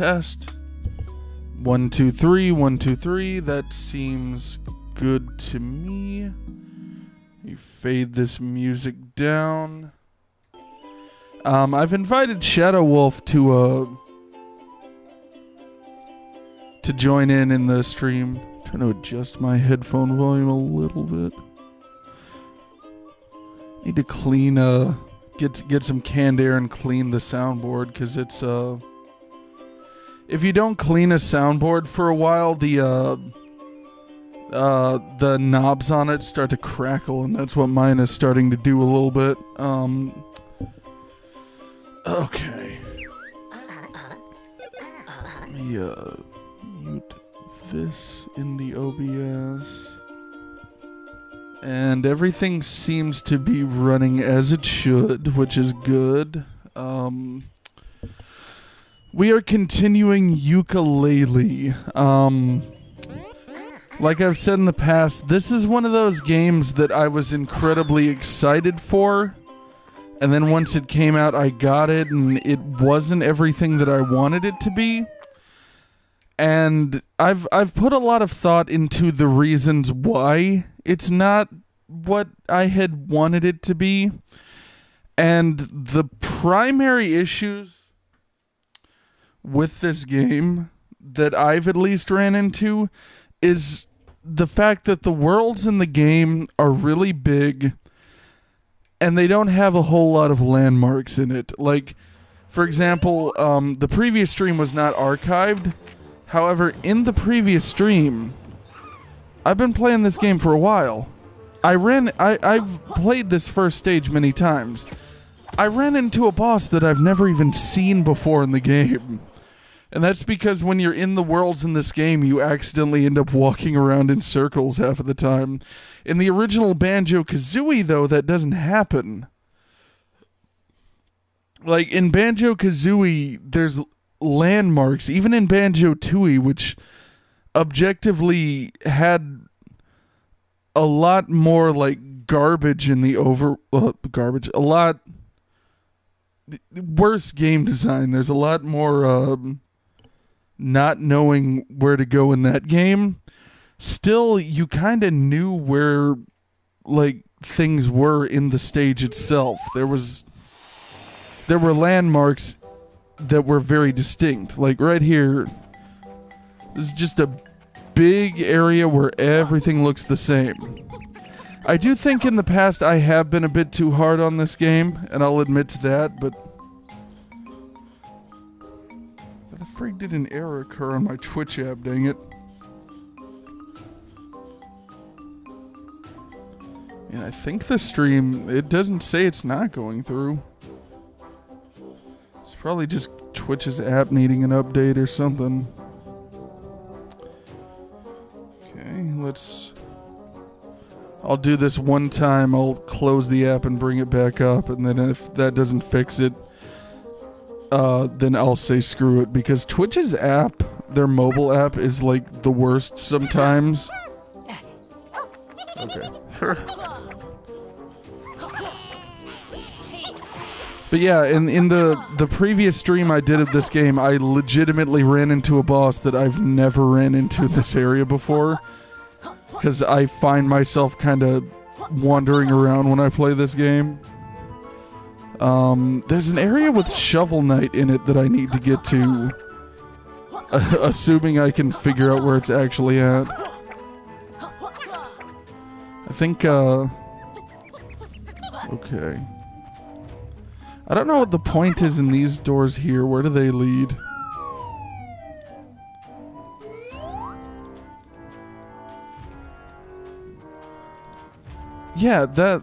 test. One, two, three, one, two, three. That seems good to me. You fade this music down. Um, I've invited Shadow Wolf to uh to join in in the stream. I'm Trying to adjust my headphone volume a little bit. Need to clean uh get get some canned air and clean the soundboard because it's uh if you don't clean a soundboard for a while the uh uh the knobs on it start to crackle and that's what mine is starting to do a little bit um okay let me uh mute this in the OBS and everything seems to be running as it should, which is good. Um, we are continuing Yooka Laylee. Um, like I've said in the past, this is one of those games that I was incredibly excited for. And then once it came out, I got it, and it wasn't everything that I wanted it to be. And I've I've put a lot of thought into the reasons why it's not what I had wanted it to be. And the primary issues with this game that I've at least ran into is the fact that the worlds in the game are really big and they don't have a whole lot of landmarks in it. Like, for example, um, the previous stream was not archived. However, in the previous stream, I've been playing this game for a while. I ran. I, I've played this first stage many times. I ran into a boss that I've never even seen before in the game. And that's because when you're in the worlds in this game, you accidentally end up walking around in circles half of the time. In the original Banjo Kazooie, though, that doesn't happen. Like in Banjo Kazooie, there's landmarks, even in Banjo Tooie, which objectively had a lot more like garbage in the over uh, garbage a lot worse game design there's a lot more um, not knowing where to go in that game still you kind of knew where like things were in the stage itself there was there were landmarks that were very distinct like right here this is just a big area where everything looks the same. I do think in the past I have been a bit too hard on this game, and I'll admit to that, but. Did an error occur on my Twitch app, dang it? Yeah, I think the stream, it doesn't say it's not going through. It's probably just Twitch's app needing an update or something. Okay, let's. I'll do this one time. I'll close the app and bring it back up, and then if that doesn't fix it, uh, then I'll say screw it because Twitch's app, their mobile app, is like the worst sometimes. Okay. But yeah, in in the the previous stream I did of this game, I legitimately ran into a boss that I've never ran into in this area before. Because I find myself kind of wandering around when I play this game. Um, there's an area with Shovel Knight in it that I need to get to. Assuming I can figure out where it's actually at. I think, uh. Okay. I don't know what the point is in these doors here. Where do they lead? Yeah, that...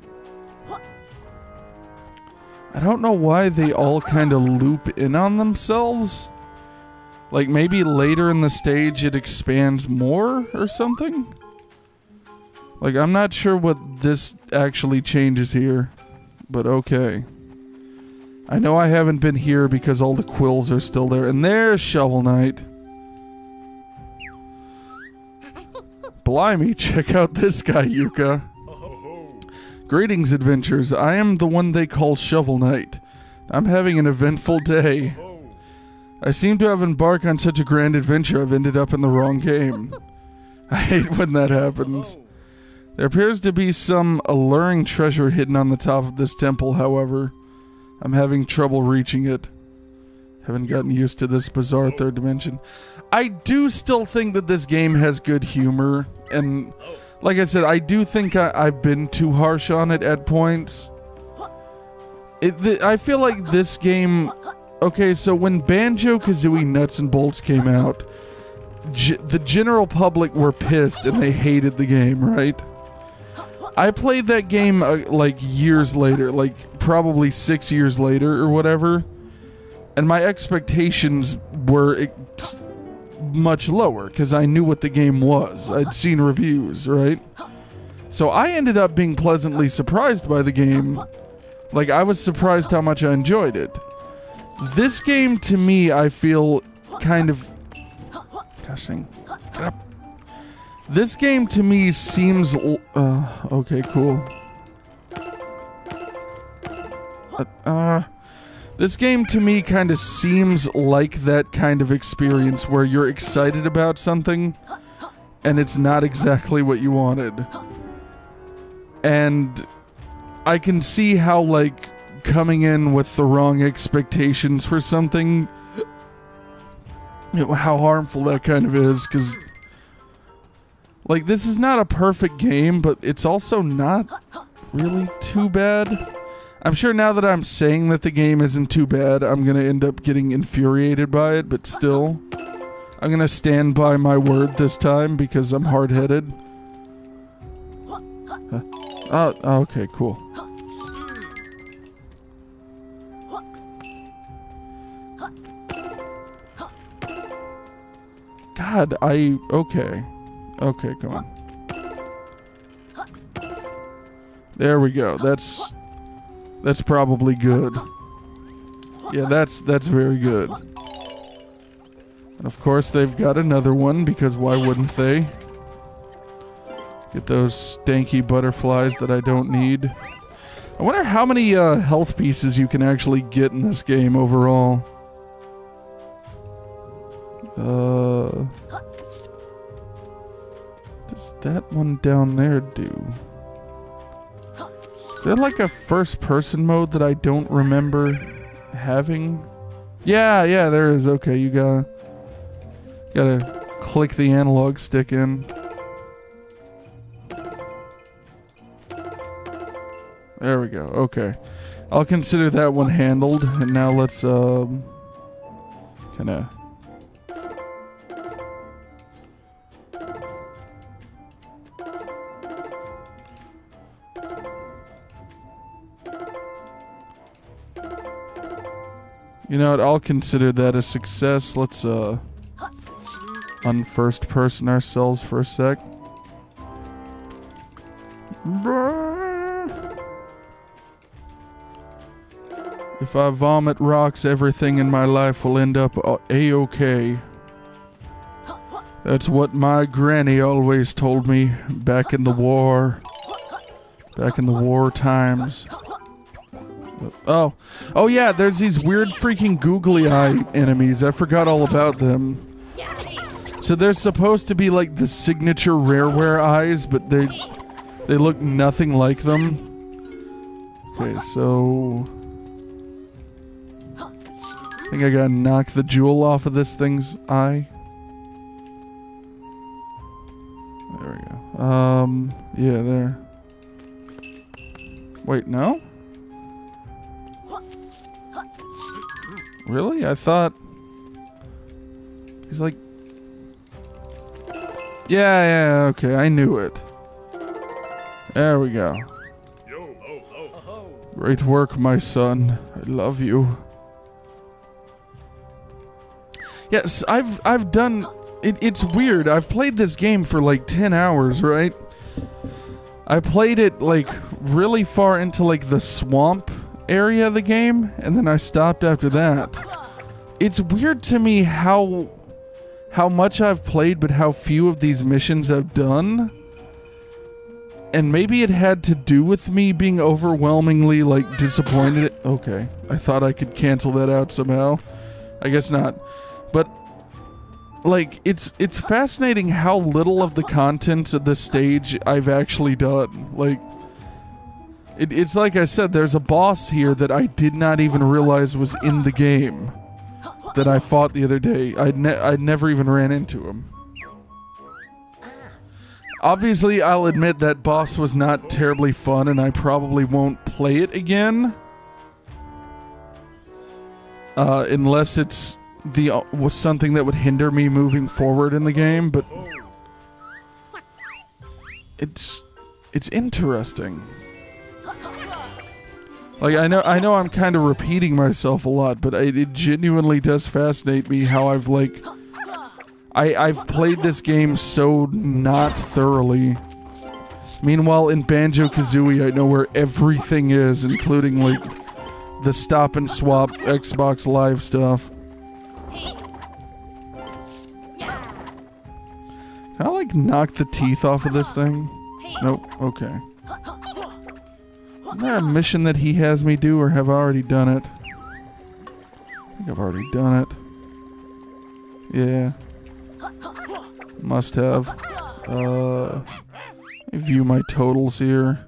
I don't know why they all kind of loop in on themselves. Like maybe later in the stage it expands more or something? Like I'm not sure what this actually changes here, but okay. I know I haven't been here because all the quills are still there. And there's Shovel Knight. Blimey, check out this guy, Yooka. Greetings, adventures. I am the one they call Shovel Knight. I'm having an eventful day. I seem to have embarked on such a grand adventure I've ended up in the wrong game. I hate when that happens. There appears to be some alluring treasure hidden on the top of this temple, however. I'm having trouble reaching it. Haven't gotten used to this bizarre third dimension. I do still think that this game has good humor, and like I said, I do think I, I've been too harsh on it at points. It, th- I feel like this game. Okay, so when Banjo Kazooie Nuts and Bolts came out, g- the general public were pissed and they hated the game, right? I played that game uh, like years later, like probably six years later or whatever, and my expectations were much lower because I knew what the game was. I'd seen reviews, right? So I ended up being pleasantly surprised by the game. Like, I was surprised how much I enjoyed it. This game, to me, I feel kind of. Gosh dang. Get up. This game to me seems. Uh, okay, cool. Uh, uh, this game to me kind of seems like that kind of experience where you're excited about something and it's not exactly what you wanted. And I can see how, like, coming in with the wrong expectations for something, you know, how harmful that kind of is, because. Like, this is not a perfect game, but it's also not really too bad. I'm sure now that I'm saying that the game isn't too bad, I'm going to end up getting infuriated by it, but still. I'm going to stand by my word this time because I'm hard headed. Oh, oh, okay, cool. God, I. Okay. Okay, come on. There we go. That's that's probably good. Yeah, that's that's very good. And of course they've got another one because why wouldn't they? Get those stanky butterflies that I don't need. I wonder how many uh, health pieces you can actually get in this game overall. Uh, does that one down there do? There like a first person mode that I don't remember having? Yeah, yeah, there is. Okay, you gotta gotta click the analog stick in. There we go. Okay. I'll consider that one handled. And now let's um kind of You know what? I'll consider that a success. Let's uh unfirst person ourselves for a sec. If I vomit rocks, everything in my life will end up a okay. That's what my granny always told me back in the war. Back in the war times. Oh, oh yeah. There's these weird freaking googly eye enemies. I forgot all about them. So they're supposed to be like the signature rareware eyes, but they they look nothing like them. Okay, so I think I gotta knock the jewel off of this thing's eye. There we go. Um, yeah, there. Wait, no? Really? I thought he's like. Yeah, yeah, okay, I knew it. There we go. Great work, my son. I love you. Yes, I've I've done. It, it's weird. I've played this game for like ten hours, right? I played it like really far into like the swamp area of the game, and then I stopped after that. It's weird to me how how much I've played, but how few of these missions I've done. And maybe it had to do with me being overwhelmingly like disappointed. Okay, I thought I could cancel that out somehow. I guess not. But like it's it's fascinating how little of the contents of the stage I've actually done. Like it, it's like I said, there's a boss here that I did not even realize was in the game that I fought the other day. I'd ne- I never even ran into him. Obviously, I'll admit that boss was not terribly fun, and I probably won't play it again. Uh, unless it's the uh, was something that would hinder me moving forward in the game, but it's it's interesting. Like I know I know I'm kind of repeating myself a lot, but it, it genuinely does fascinate me how I've like I I've played this game so not thoroughly. Meanwhile, in Banjo Kazooie, I know where everything is, including like the Stop 'n' Swop Xbox Live stuff. Can I like knock the teeth off of this thing? Nope. Okay. Isn't there a mission that he has me do, or have I already done it? I think I've already done it. Yeah. Must have. Uh, view my totals here.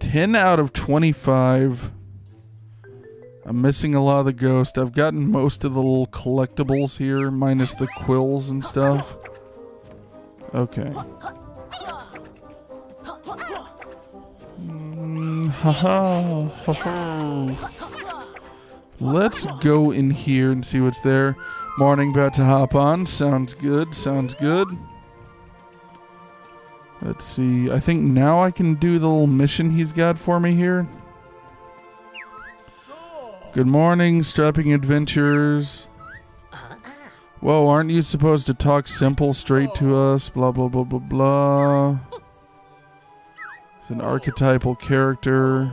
10 out of 25. I'm missing a lot of the ghost. I've gotten most of the little collectibles here, minus the quills and stuff. Okay. Mm, Let's go in here and see what's there. Morning, about to hop on. Sounds good, sounds good. Let's see. I think now I can do the little mission he's got for me here. Good morning, strapping adventures. Whoa, aren't you supposed to talk simple straight to us? Blah, blah, blah, blah, blah. An archetypal character.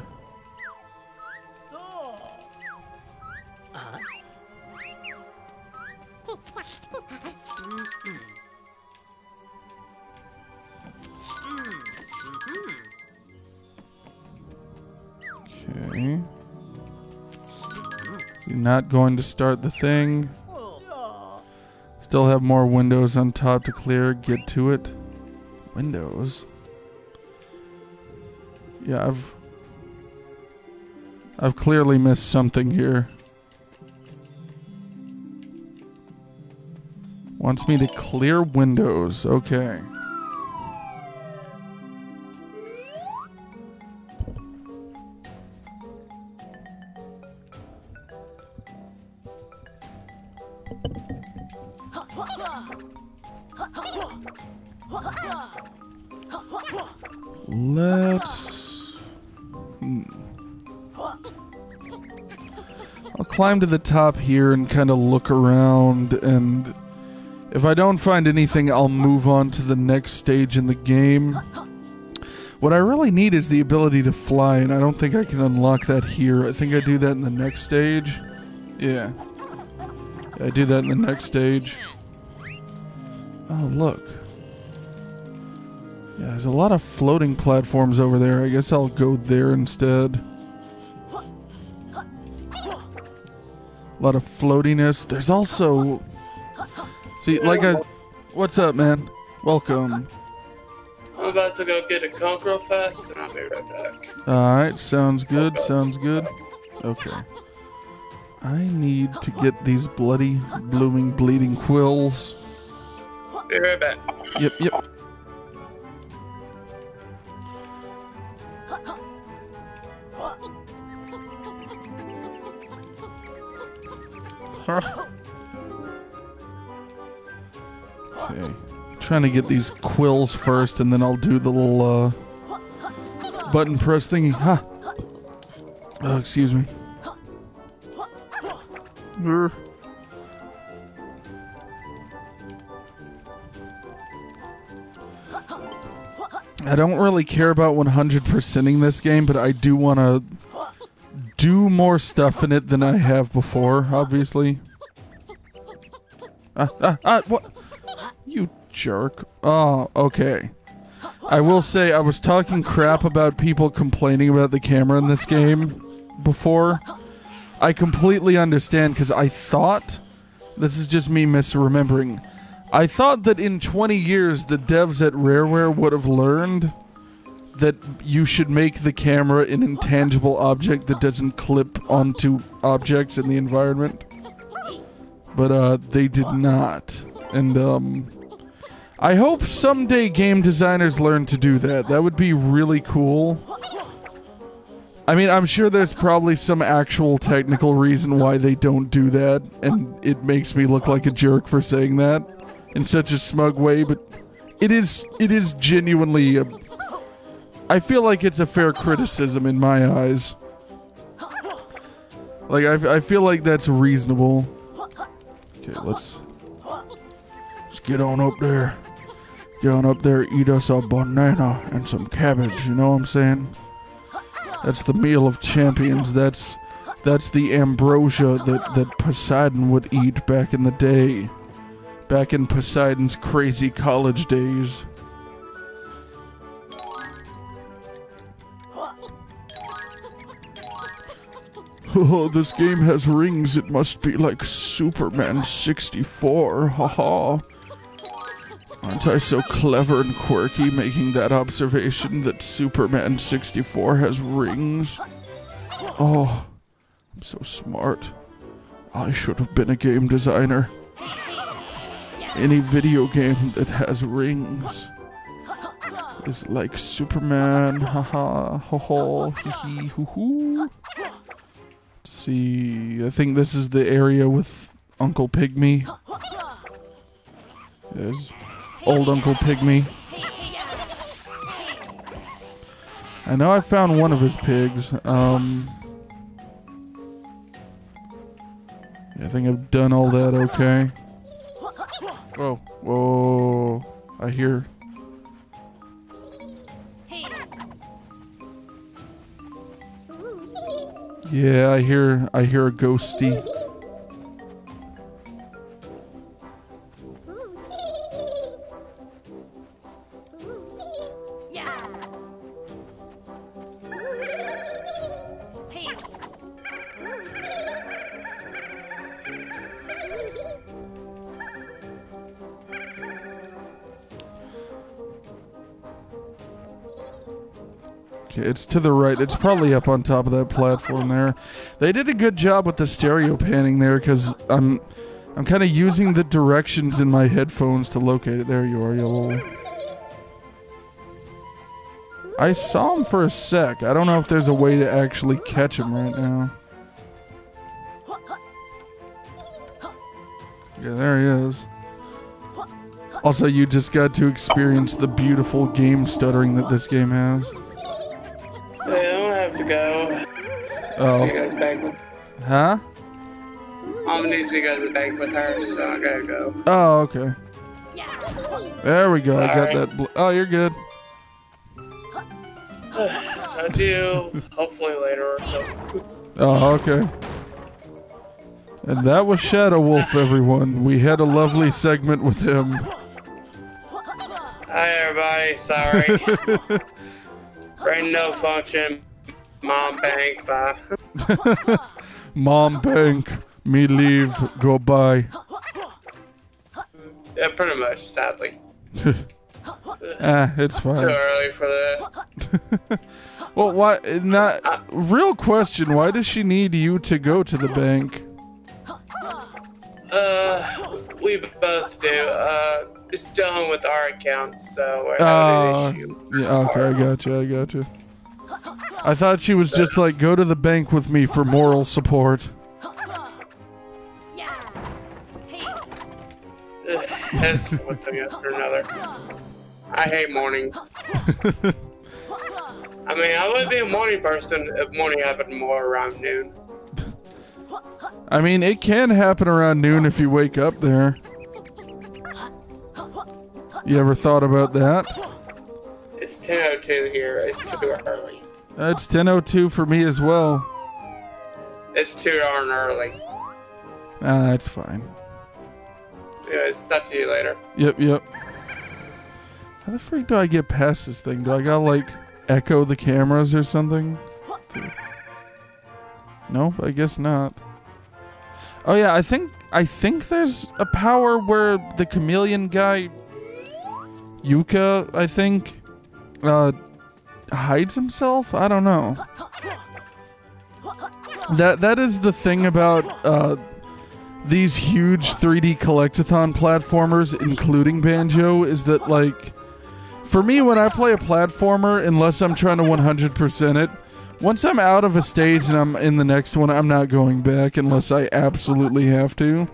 Okay. You're not going to start the thing. Still have more windows on top to clear. Get to it. Windows. Yeah, I've I've clearly missed something here. Wants me to clear windows. Okay. Climb to the top here and kind of look around, and if I don't find anything, I'll move on to the next stage in the game. What I really need is the ability to fly, and I don't think I can unlock that here. I think I do that in the next stage. Yeah. I do that in the next stage. Oh, look. Yeah, there's a lot of floating platforms over there. I guess I'll go there instead. Lot of floatiness. There's also... See, like a What's up, man? Welcome. I'm about to go get a coke real fast, and I'll be right back. Alright, sounds good, sounds good. Okay. I need to get these bloody, blooming, bleeding quills. Be right back. Yep, yep. Okay. Trying to get these quills first, and then I'll do the little uh, button press thingy. Huh. Oh, excuse me. Grr. I don't really care about 100%ing this game, but I do want to do more stuff in it than I have before, obviously. Ah, ah, ah, what? You jerk. Oh, okay. I will say, I was talking crap about people complaining about the camera in this game before. I completely understand because I thought this is just me misremembering. I thought that in 20 years the devs at Rareware would have learned that you should make the camera an intangible object that doesn't clip onto objects in the environment. But uh, they did not. And um, I hope someday game designers learn to do that. That would be really cool. I mean, I'm sure there's probably some actual technical reason why they don't do that, and it makes me look like a jerk for saying that in such a smug way, but it is it is genuinely a I feel like it's a fair criticism in my eyes. Like I, I feel like that's reasonable. Okay, let's let's get on up there. Get on up there, eat us a banana and some cabbage, you know what I'm saying? That's the meal of champions. That's that's the ambrosia that, that Poseidon would eat back in the day. Back in Poseidon's crazy college days. Oh, this game has rings. It must be like Superman 64. Haha. Aren't I so clever and quirky making that observation that Superman 64 has rings? Oh, I'm so smart. I should have been a game designer. Any video game that has rings is like Superman. Haha. Ho ho. Hee hee. Hoo hoo. See. I think this is the area with Uncle Pygmy. There's old Uncle Pygmy. I know I found one of his pigs. Um, I think I've done all that okay. Whoa, whoa. I hear. Yeah, I hear I hear a ghosty. It's to the right. It's probably up on top of that platform there. They did a good job with the stereo panning there because I'm I'm kind of using the directions in my headphones to locate it. There you are, you little. I saw him for a sec. I don't know if there's a way to actually catch him right now. Yeah, there he is. Also, you just got to experience the beautiful game stuttering that this game has. I don't have to go. Oh, gotta beg with. huh? Mom needs me to go to the bank with her, so I gotta go. Oh, okay. There we go. I got that. Bl- oh, you're good. I do. hopefully later or so. Oh, okay. And that was Shadow Wolf, everyone. We had a lovely segment with him. Hi everybody, sorry. Brain no function. Mom bank, bye. Mom bank, me leave, go bye. Yeah, pretty much, sadly. Ah, it's Too fine. early for this. Well, why? Not real question. Why does she need you to go to the bank? Uh, we both do. Uh, it's done with our account, so we're Uh, having an issue. yeah. Okay, I gotcha. I gotcha. I thought she was just like, go to the bank with me for moral support. That's one thing after another. I hate mornings. I mean, I would be a morning person if morning happened more around noon. I mean, it can happen around noon if you wake up there. You ever thought about that? It's 10:02 here. It's too early. It's 10:02 for me as well. It's too darn early. Ah, that's fine. Anyways, talk to you later. Yep, yep. How the freak do I get past this thing? Do I gotta like echo the cameras or something? No, I guess not. Oh yeah, I think I think there's a power where the chameleon guy Yooka, I think, uh hides himself? I don't know. That that is the thing about uh these huge 3D collectathon platformers including Banjo is that like for me when I play a platformer unless I'm trying to 100% it once I'm out of a stage and I'm in the next one, I'm not going back unless I absolutely have to.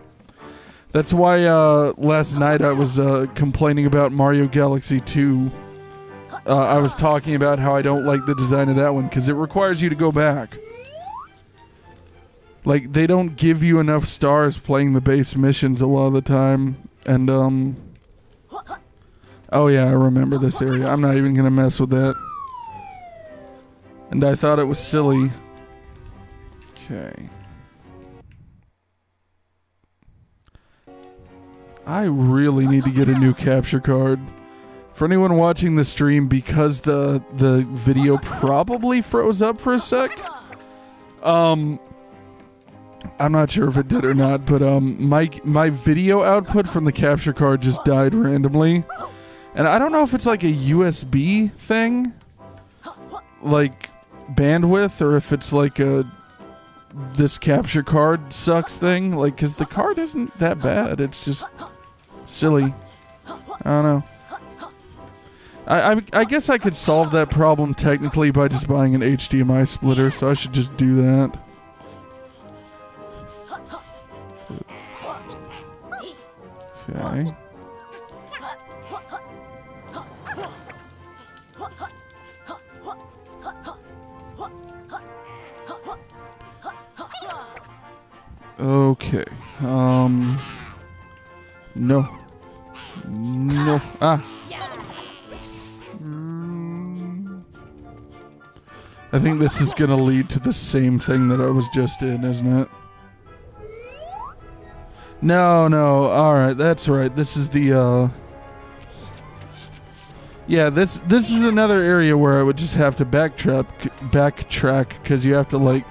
That's why uh, last night I was uh, complaining about Mario Galaxy 2. Uh, I was talking about how I don't like the design of that one because it requires you to go back. Like, they don't give you enough stars playing the base missions a lot of the time. And, um. Oh, yeah, I remember this area. I'm not even going to mess with that and I thought it was silly. Okay. I really need to get a new capture card. For anyone watching the stream, because the the video probably froze up for a sec. Um, I'm not sure if it did or not, but um, my my video output from the capture card just died randomly, and I don't know if it's like a USB thing, like bandwidth or if it's like a this capture card sucks thing? Like because the card isn't that bad. It's just silly. I don't know. I, I, I guess i could solve that problem technically by just buying an hdmi splitter so i should just do that. Okay Okay. Um. No. No. Ah. I think this is gonna lead to the same thing that I was just in, isn't it? No, no. All right, that's right. This is the uh Yeah, this this is another area where I would just have to backtrack backtrack cuz you have to like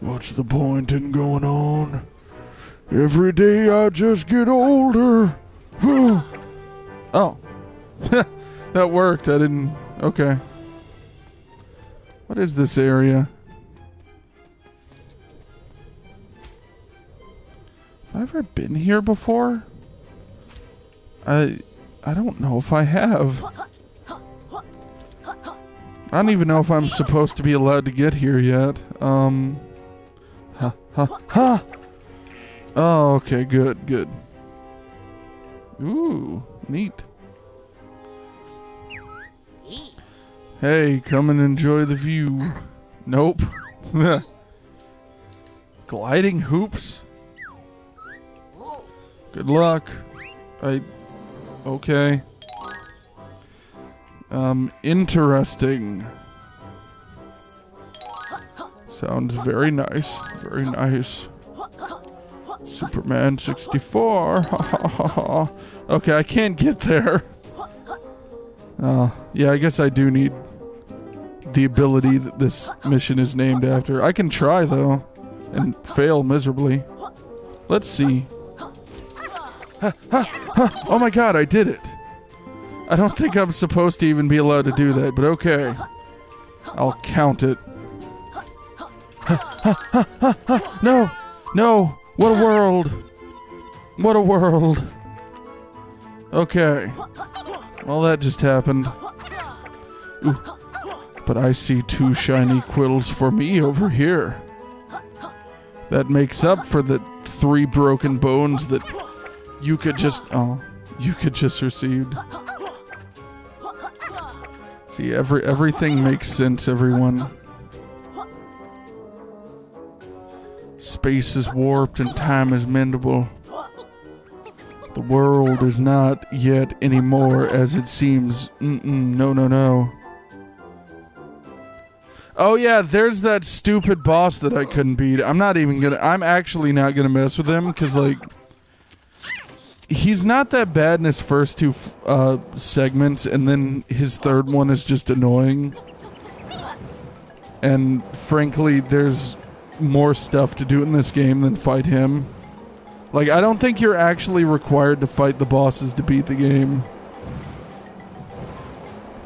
What's the point in going on? Every day I just get older. oh. that worked. I didn't. Okay. What is this area? Have I ever been here before? I I don't know if I have. I don't even know if I'm supposed to be allowed to get here yet. Um Ha, ha! Oh, okay, good, good. Ooh, neat. Hey, come and enjoy the view. Nope. Gliding hoops? Good luck. I... Okay. Um, interesting. Sounds very nice. Very nice. Superman 64. okay, I can't get there. Uh, yeah, I guess I do need the ability that this mission is named after. I can try, though, and fail miserably. Let's see. Ha, ha, ha. Oh my god, I did it. I don't think I'm supposed to even be allowed to do that, but okay. I'll count it no! No! What a world! What a world! Okay. Well, that just happened. Ooh. But I see two shiny quills for me over here. That makes up for the three broken bones that you could just... Oh, you could just received. See, every everything makes sense, everyone. Space is warped and time is mendable. The world is not yet anymore as it seems. Mm-mm, no, no, no. Oh yeah, there's that stupid boss that I couldn't beat. I'm not even gonna. I'm actually not gonna mess with him because like, he's not that bad in his first two uh, segments, and then his third one is just annoying. And frankly, there's more stuff to do in this game than fight him. Like, I don't think you're actually required to fight the bosses to beat the game.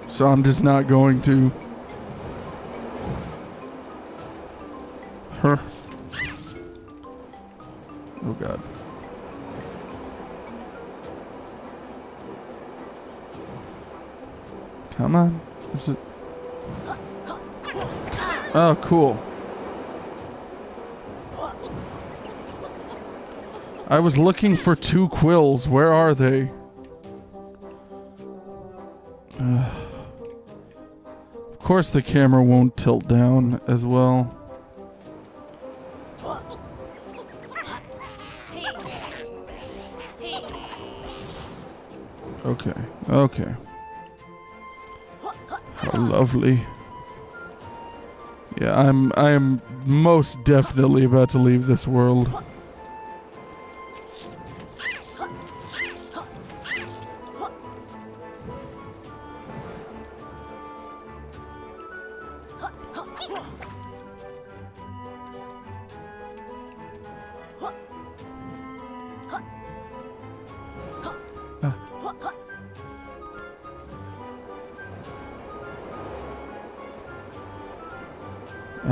So I'm just not going to. Huh. Oh god. Come on. Is it Oh, cool. I was looking for two quills. Where are they? Uh, of course the camera won't tilt down as well. Okay, okay. How lovely. Yeah, I'm I am most definitely about to leave this world.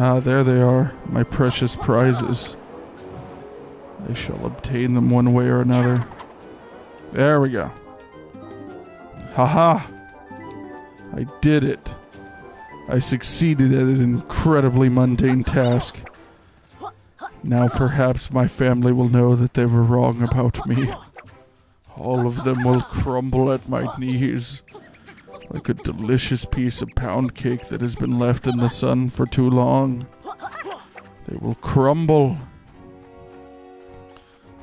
Ah, there they are, my precious prizes. I shall obtain them one way or another. There we go. Haha! I did it. I succeeded at an incredibly mundane task. Now perhaps my family will know that they were wrong about me. All of them will crumble at my knees like a delicious piece of pound cake that has been left in the sun for too long. They will crumble.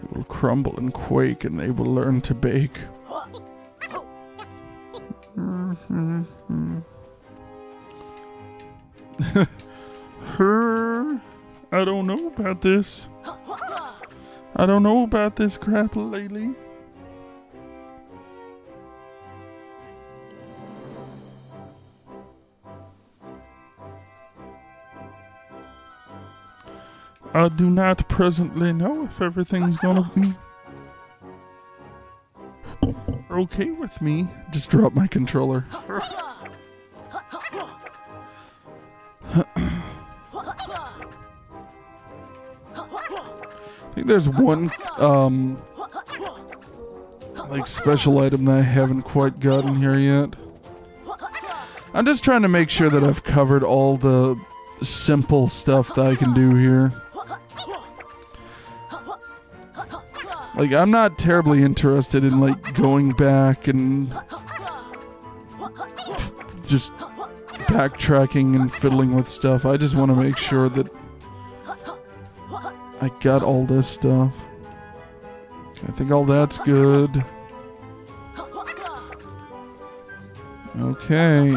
They will crumble and quake, and they will learn to bake. Her. I don't know about this. I don't know about this crap lately. I do not presently know if everything's gonna be okay with me. Just drop my controller. I think there's one um like special item that I haven't quite gotten here yet. I'm just trying to make sure that I've covered all the simple stuff that I can do here. Like, I'm not terribly interested in, like, going back and just backtracking and fiddling with stuff. I just want to make sure that I got all this stuff. I think all that's good. Okay.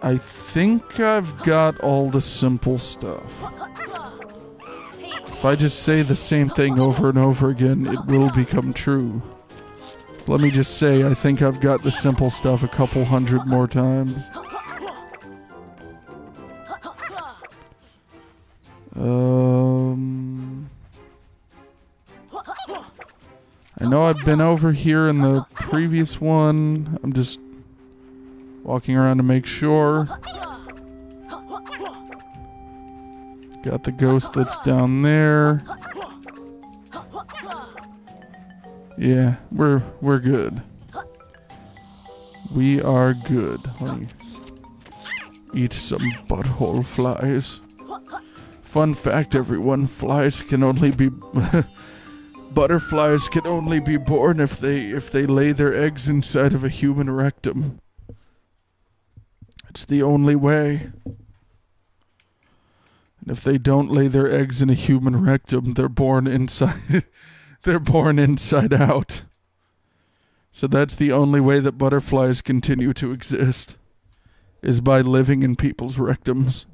I think I've got all the simple stuff. If I just say the same thing over and over again, it will become true. So let me just say, I think I've got the simple stuff a couple hundred more times. Um, I know I've been over here in the previous one. I'm just walking around to make sure. Got the ghost that's down there. Yeah, we're we're good. We are good. Let me eat some butthole flies. Fun fact, everyone: flies can only be butterflies can only be born if they if they lay their eggs inside of a human rectum. It's the only way. And if they don't lay their eggs in a human rectum, they're born inside they're born inside out. So that's the only way that butterflies continue to exist is by living in people's rectums.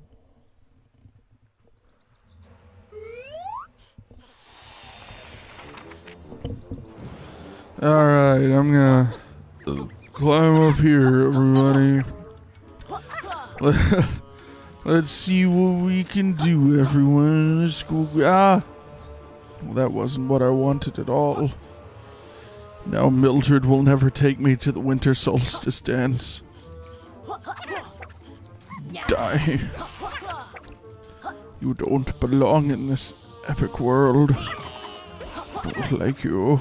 Alright, I'm gonna climb up here, everybody. Let's see what we can do, everyone the school. Ah! Well, that wasn't what I wanted at all. Now Mildred will never take me to the winter solstice dance. Die. You don't belong in this epic world. Don't like you.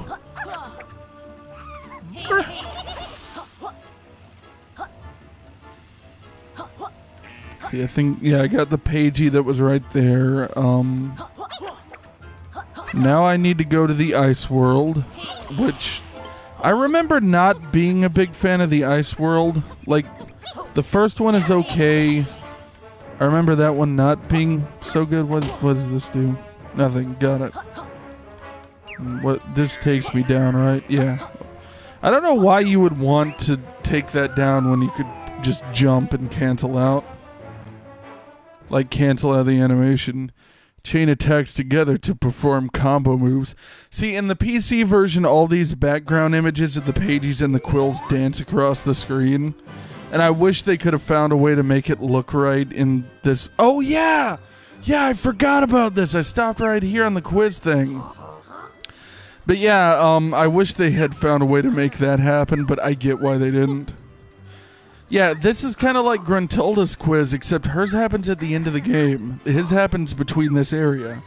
See, I think, yeah, I got the pagie that was right there. Um, now I need to go to the ice world, which I remember not being a big fan of the ice world. Like, the first one is okay. I remember that one not being so good. What, what does this do? Nothing. Got it. What this takes me down, right? Yeah. I don't know why you would want to take that down when you could just jump and cancel out. Like cancel out the animation. Chain attacks together to perform combo moves. See, in the PC version, all these background images of the pages and the quills dance across the screen. And I wish they could have found a way to make it look right in this. Oh, yeah! Yeah, I forgot about this. I stopped right here on the quiz thing. But yeah, um, I wish they had found a way to make that happen, but I get why they didn't. Yeah, this is kind of like Gruntilda's quiz, except hers happens at the end of the game. His happens between this area.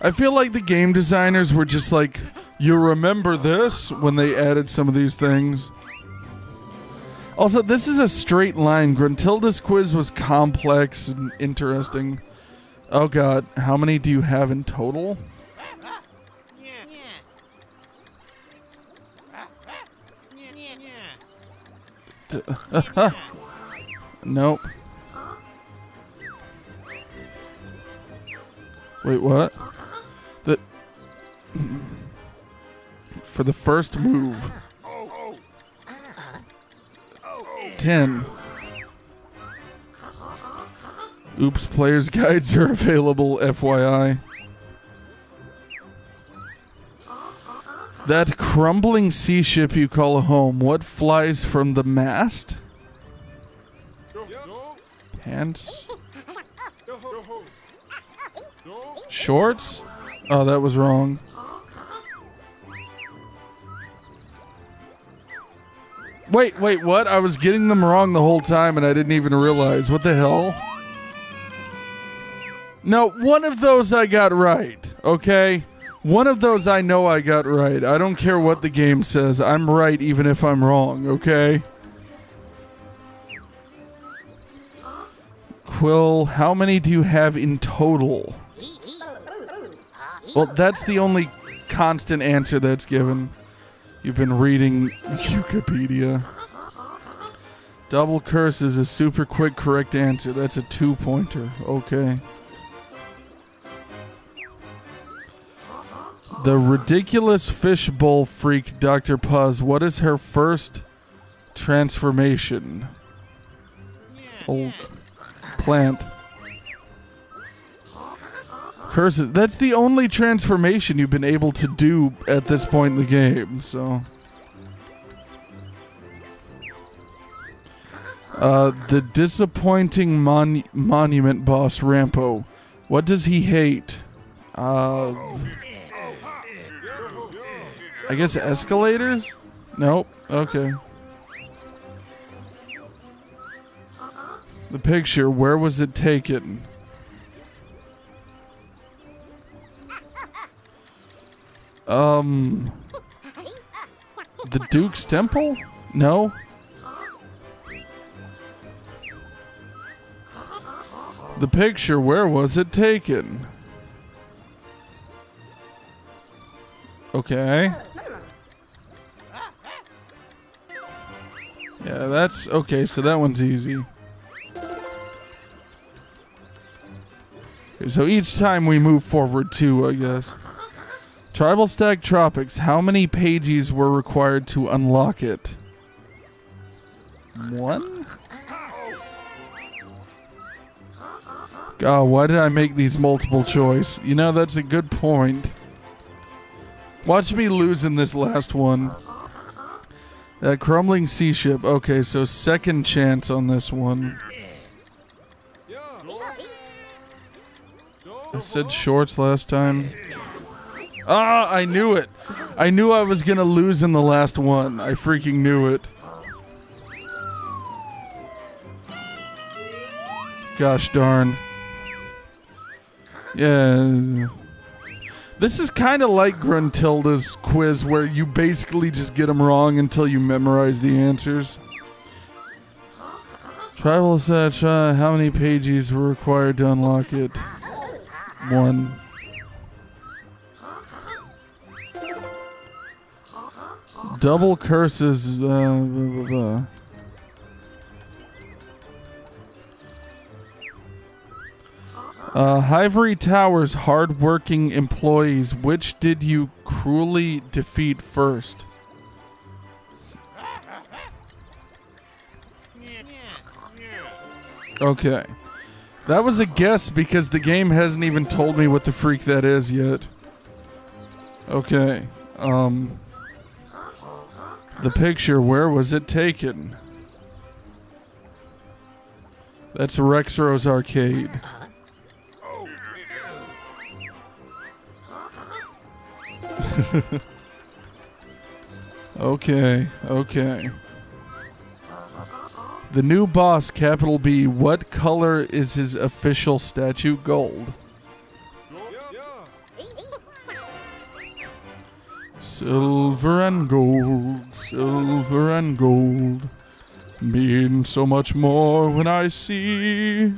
I feel like the game designers were just like, you remember this when they added some of these things. Also, this is a straight line. Gruntilda's quiz was complex and interesting. Oh god, how many do you have in total? nope. Wait, what? The for the first move. Ten. Oops, players' guides are available, FYI. That crumbling sea ship you call a home, what flies from the mast? Pants? Shorts? Oh, that was wrong. Wait, wait, what? I was getting them wrong the whole time and I didn't even realize. What the hell? No, one of those I got right, okay? One of those I know I got right. I don't care what the game says. I'm right even if I'm wrong, okay? Quill, how many do you have in total? Well, that's the only constant answer that's given. You've been reading Wikipedia. Double curse is a super quick correct answer. That's a two pointer. Okay. The ridiculous fishbowl freak, Dr. Puzz. What is her first transformation? Old plant. Curses. That's the only transformation you've been able to do at this point in the game, so. Uh, the disappointing mon- monument boss, Rampo. What does he hate? Uh. I guess escalators? Nope. Okay. The picture, where was it taken? Um. The Duke's Temple? No. The picture, where was it taken? Okay. Yeah, that's okay, so that one's easy. So each time we move forward two, I guess. Tribalstack Tropics, how many pages were required to unlock it? One? God, why did I make these multiple choice? You know, that's a good point. Watch me lose in this last one. That crumbling sea ship. Okay, so second chance on this one. I said shorts last time. Ah, I knew it. I knew I was gonna lose in the last one. I freaking knew it. Gosh darn. Yeah. This is kind of like Gruntilda's quiz, where you basically just get them wrong until you memorize the answers. Tribal uh, how many pages were required to unlock it? One. Double curses. Uh, blah, blah, blah. Uh, Tower's hardworking employees, which did you cruelly defeat first? Okay. That was a guess because the game hasn't even told me what the freak that is yet. Okay. Um. The picture, where was it taken? That's Rextro's Arcade. okay, okay. The new boss, capital B, what color is his official statue gold? Silver and gold, silver and gold mean so much more when I see.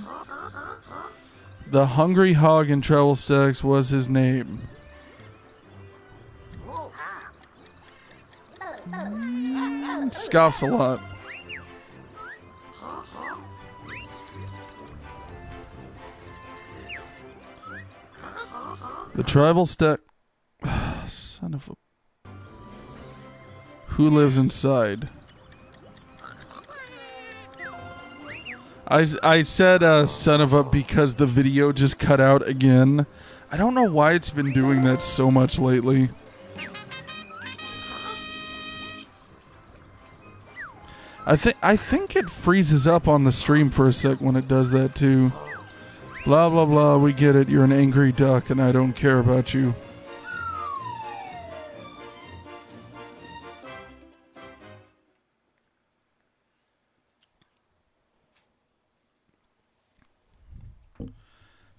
The Hungry Hog in Travel Stacks was his name. Scoffs a lot. The tribal stack. Son of a. Who lives inside? I, I said uh, son of a because the video just cut out again. I don't know why it's been doing that so much lately. I think I think it freezes up on the stream for a sec when it does that too. Blah blah blah, we get it. You're an angry duck and I don't care about you.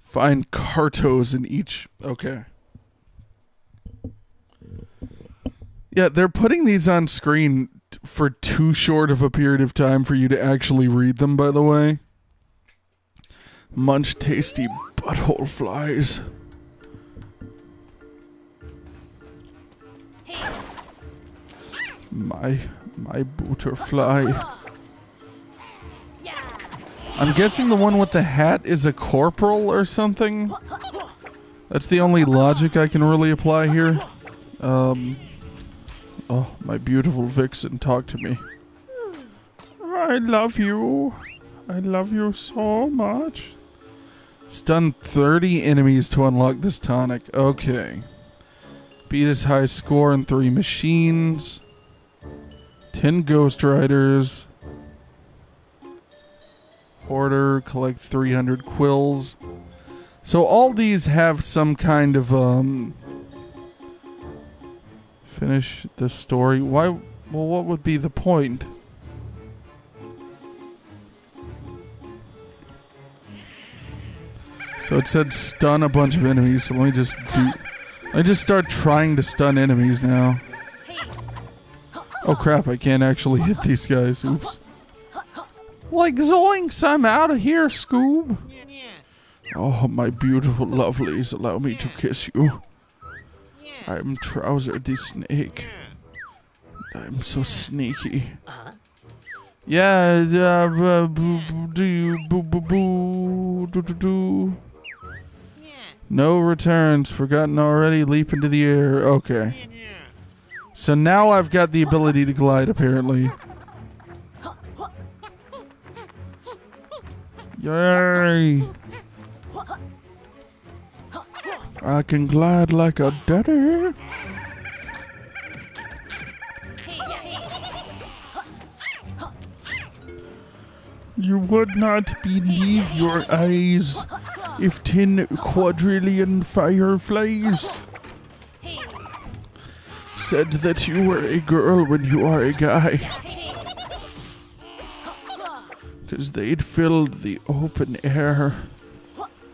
Find Kartos in each. Okay. Yeah, they're putting these on screen for too short of a period of time for you to actually read them, by the way. Munch tasty butthole flies. My my butterfly. I'm guessing the one with the hat is a corporal or something. That's the only logic I can really apply here. Um. Oh, my beautiful vixen, talk to me. I love you. I love you so much. Stun 30 enemies to unlock this tonic. Okay. Beat his high score in three machines. 10 Ghost Riders. Hoarder, collect 300 quills. So all these have some kind of um finish the story. Why well what would be the point? So it said stun a bunch of enemies, so let me just do me just start trying to stun enemies now. Oh crap, I can't actually hit these guys. Oops. Like zoinks, I'm out of here, Scoob. Oh, my beautiful lovelies, allow me to kiss you. I'm Trowzer the Snake. I'm so sneaky. Yeah, bu- bu- do boo boo boo do do do. No returns, forgotten already. Leap into the air. Okay. So now I've got the ability to glide, apparently. Yay! I can glide like a daddy. You would not believe your eyes if ten quadrillion fireflies said that you were a girl when you are a guy. Because they'd fill the open air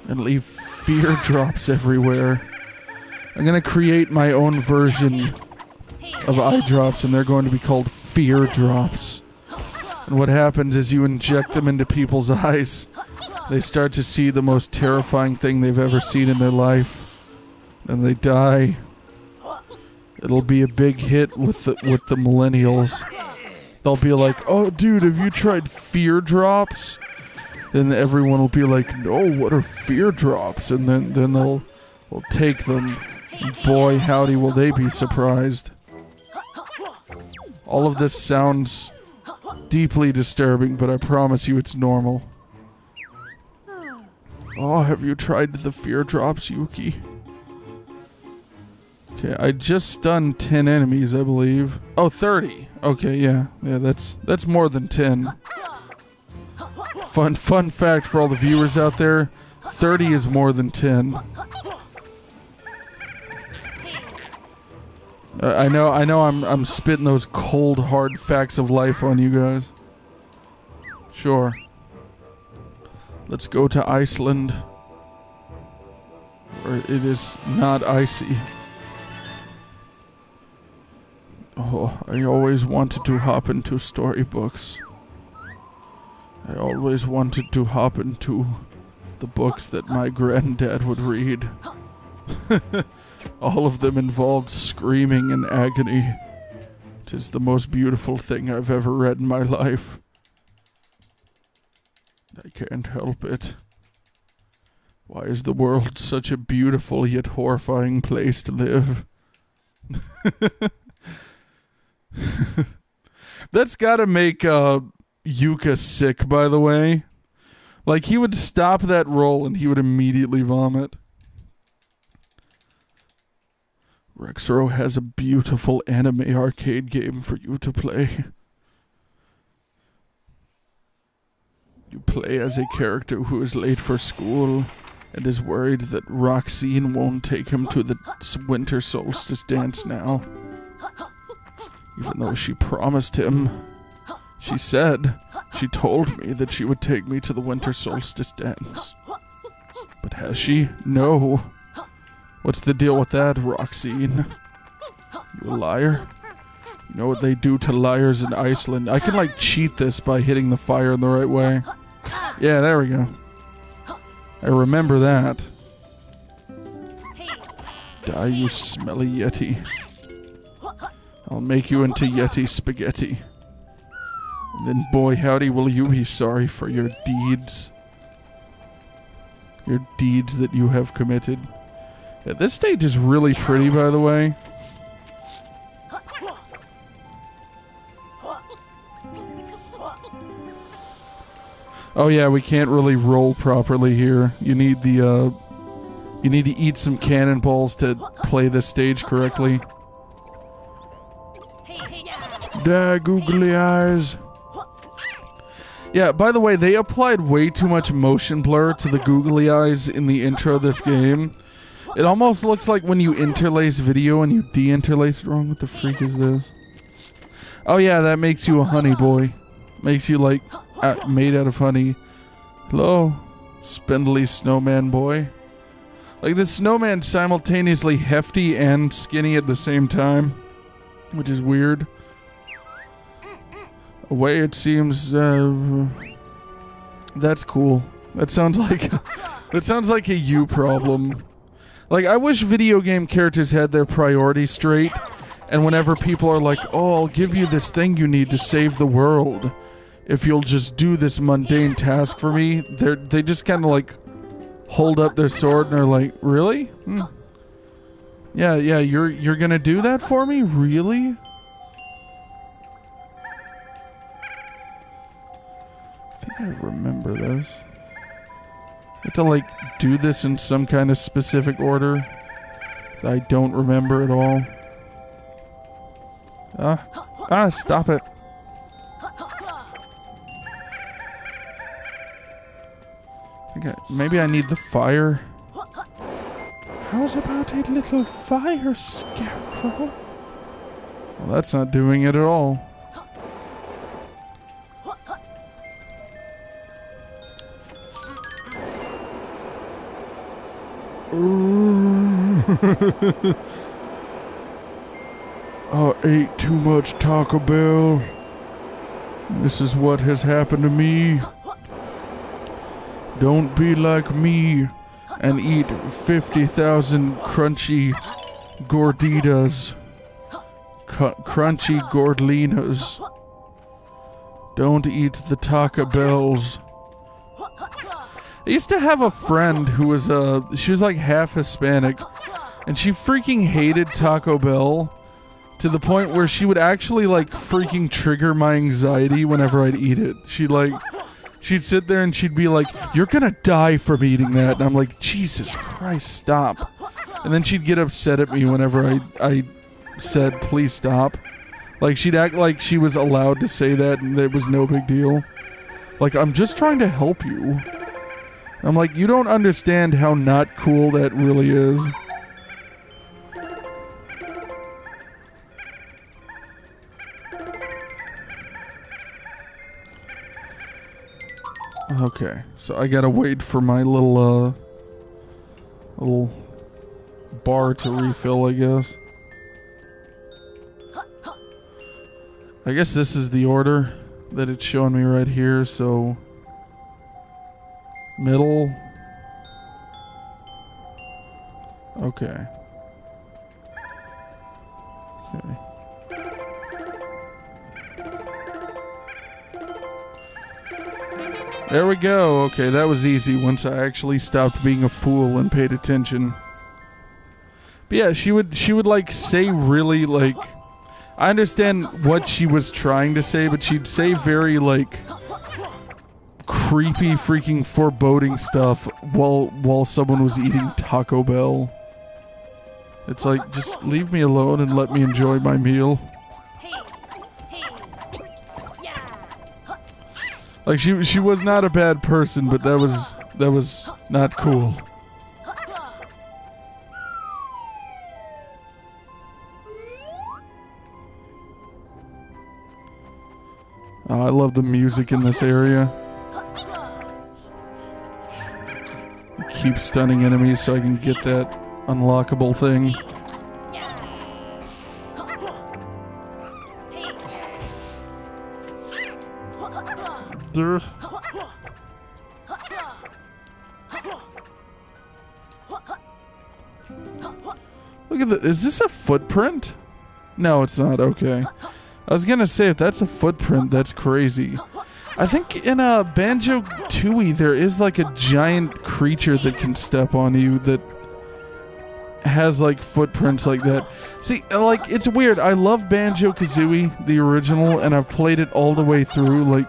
and leave fear drops everywhere. I'm gonna create my own version of eye drops, and they're going to be called fear drops. And what happens is you inject them into people's eyes. They start to see the most terrifying thing they've ever seen in their life, and they die. It'll be a big hit with the with the millennials. They'll be like, "Oh, dude, have you tried fear drops?" Then everyone will be like, "No, what are fear drops?" And then then they'll will take them. Boy, howdy, will they be surprised. All of this sounds deeply disturbing, but I promise you it's normal. Oh, have you tried the fear drops, Yuki? Okay, I just stunned 10 enemies, I believe. Oh, 30. Okay, yeah. Yeah, that's that's more than 10. Fun fun fact for all the viewers out there, 30 is more than 10. Uh, I know I know I'm I'm spitting those cold hard facts of life on you guys. Sure. Let's go to Iceland. Where it is not icy. Oh, I always wanted to hop into storybooks. I always wanted to hop into the books that my granddad would read. All of them involved screaming and agony. Tis the most beautiful thing I've ever read in my life. I can't help it. Why is the world such a beautiful yet horrifying place to live? That's gotta make uh, Yooka sick, by the way. Like, he would stop that roll and he would immediately vomit. Rextro has a beautiful anime arcade game for you to play. You play as a character who is late for school and is worried that Roxine won't take him to the winter solstice dance now. Even though she promised him. She said, she told me that she would take me to the winter solstice dance. But has she? No. What's the deal with that, Roxine? You a liar? You know what they do to liars in Iceland? I can like cheat this by hitting the fire in the right way. Yeah, there we go. I remember that. Die, you smelly Yeti. I'll make you into Yeti spaghetti. Then, boy, howdy, will you be sorry for your deeds. Your deeds that you have committed. Yeah, this stage is really pretty, by the way. Oh yeah, we can't really roll properly here. You need the, uh... You need to eat some cannonballs to play this stage correctly. Die, googly eyes. Yeah, by the way, they applied way too much motion blur to the googly eyes in the intro of this game. It almost looks like when you interlace video and you de-interlace. Wrong what the freak is this? Oh yeah, that makes you a honey boy. Makes you like uh, made out of honey. Hello, spindly snowman boy. Like this snowman simultaneously hefty and skinny at the same time, which is weird. Way it seems. Uh, that's cool. That sounds like that sounds like a you problem. Like I wish video game characters had their priorities straight, and whenever people are like, "Oh, I'll give you this thing you need to save the world," if you'll just do this mundane task for me, they they just kind of like hold up their sword and are like, "Really? Hmm. Yeah, yeah, you're you're gonna do that for me, really?" I remember this. I have to like do this in some kind of specific order I don't remember at all. Ah, ah, stop it. Okay, maybe I need the fire. How's about a little fire, Scarecrow? Well, that's not doing it at all. I ate too much Taco Bell. This is what has happened to me. Don't be like me and eat 50,000 crunchy gorditas. Cu- crunchy gordlinas. Don't eat the Taco Bells. I used to have a friend who was uh she was like half Hispanic and she freaking hated Taco Bell to the point where she would actually like freaking trigger my anxiety whenever I'd eat it. She'd like she'd sit there and she'd be like, "You're going to die from eating that." And I'm like, "Jesus Christ, stop." And then she'd get upset at me whenever I I said, "Please stop." Like she'd act like she was allowed to say that and it was no big deal. Like I'm just trying to help you. I'm like, you don't understand how not cool that really is. Okay, so I gotta wait for my little, uh, little bar to refill, I guess. I guess this is the order that it's showing me right here, so middle. Okay. Okay. There we go. Okay, that was easy once I actually stopped being a fool and paid attention. But yeah, she would she would like say really like I understand what she was trying to say, but she'd say very like creepy freaking foreboding stuff while while someone was eating Taco Bell. It's like just leave me alone and let me enjoy my meal. Like she she was not a bad person, but that was that was not cool. Oh, I love the music in this area. Keep stunning enemies so I can get that unlockable thing. There. Look at the. Is this a footprint? No, it's not. Okay. I was gonna say if that's a footprint, that's crazy. I think in a uh, Banjo Tooie there is like a giant creature that can step on you that has like footprints like that. See, uh, like it's weird. I love Banjo Kazooie, the original, and I've played it all the way through. Like,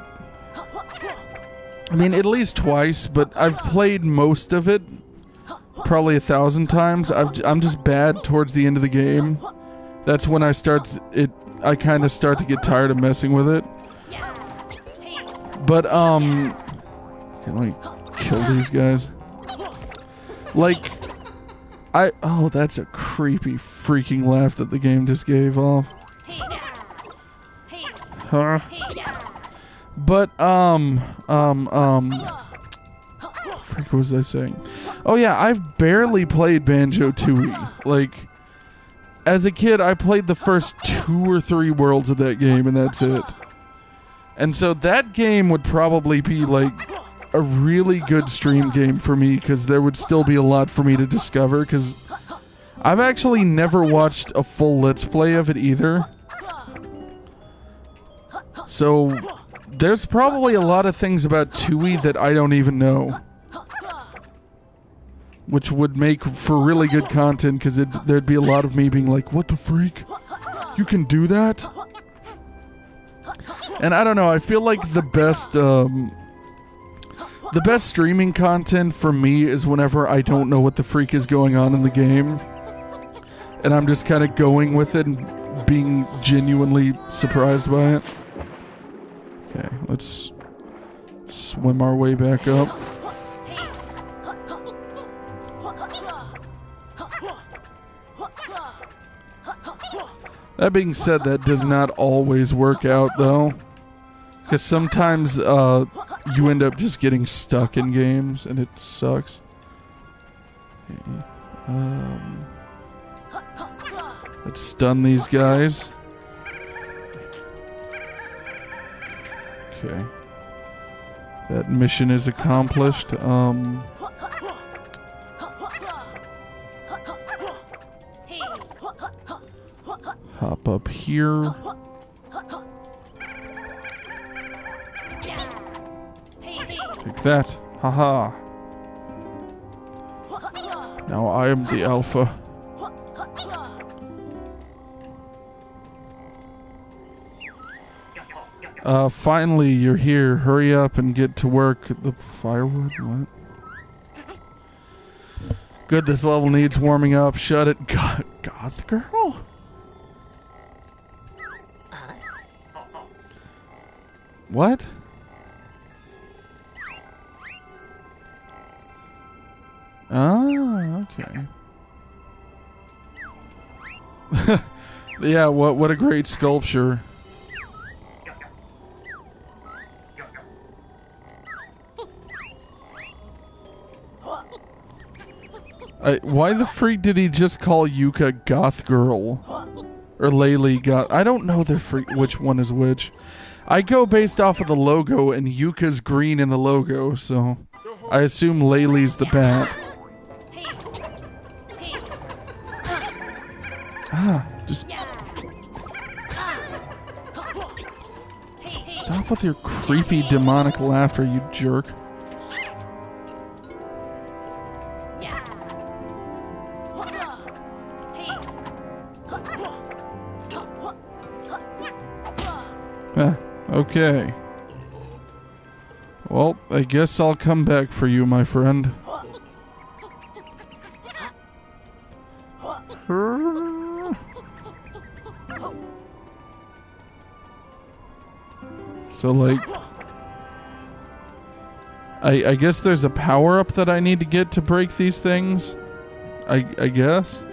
I mean, at least twice, but I've played most of it probably a thousand times. I've, I'm just bad towards the end of the game. That's when I start it. I kind of start to get tired of messing with it. But um, can I kill these guys? Like, I oh, that's a creepy freaking laugh that the game just gave off. Huh? But um um um what was I saying? Oh yeah, I've barely played Banjo Tooie. Like as a kid I played the first two or three worlds of that game and that's it. And so that game would probably be like a really good stream game for me because there would still be a lot for me to discover because I've actually never watched a full Let's Play of it either. So there's probably a lot of things about Tooie that I don't even know. Which would make for really good content because there'd be a lot of me being like, what the freak? You can do that? And I don't know, I feel like the best um, the best streaming content for me is whenever I don't know what the freak is going on in the game. And I'm just kind of going with it and being genuinely surprised by it. Okay, let's swim our way back up. That being said, that does not always work out though. Because sometimes uh, you end up just getting stuck in games and it sucks. Um, let's stun these guys. Okay. That mission is accomplished. Um, hop up here. Take that. Haha. Now I am the alpha. Uh, finally, you're here. Hurry up and get to work. The firewood? What? Good, this level needs warming up. Shut it. God, goth girl? What? Oh, okay. yeah, what what a great sculpture. I, why the freak did he just call Yooka goth girl? Or Laylee goth? I don't know the freak which one is which. I go based off of the logo, and Yooka's green in the logo, so I assume Laylee's the bat. Ah, just stop with your creepy demonic laughter, you jerk. Okay. Well, I guess I'll come back for you, my friend. So, like... I, I guess there's a power-up that I need to get to break these things? I, I guess?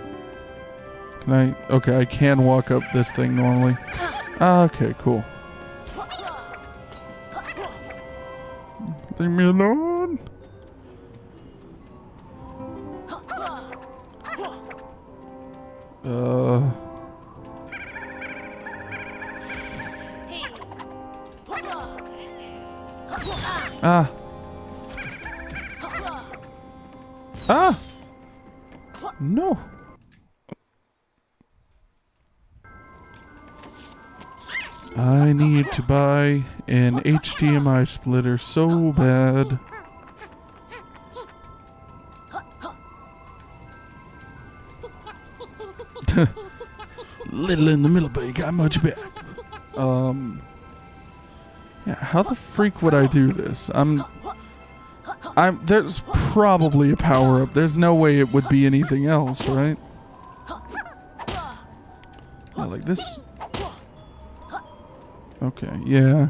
Can I... Okay, I can walk up this thing normally. Ah, okay, cool. Leave an HDMI splitter so bad. Little in the middle, but you got much back. Um. Yeah, how the freak would I do this? I'm. I'm. There's probably a power up. There's no way it would be anything else, right? Yeah, like this. Okay, yeah.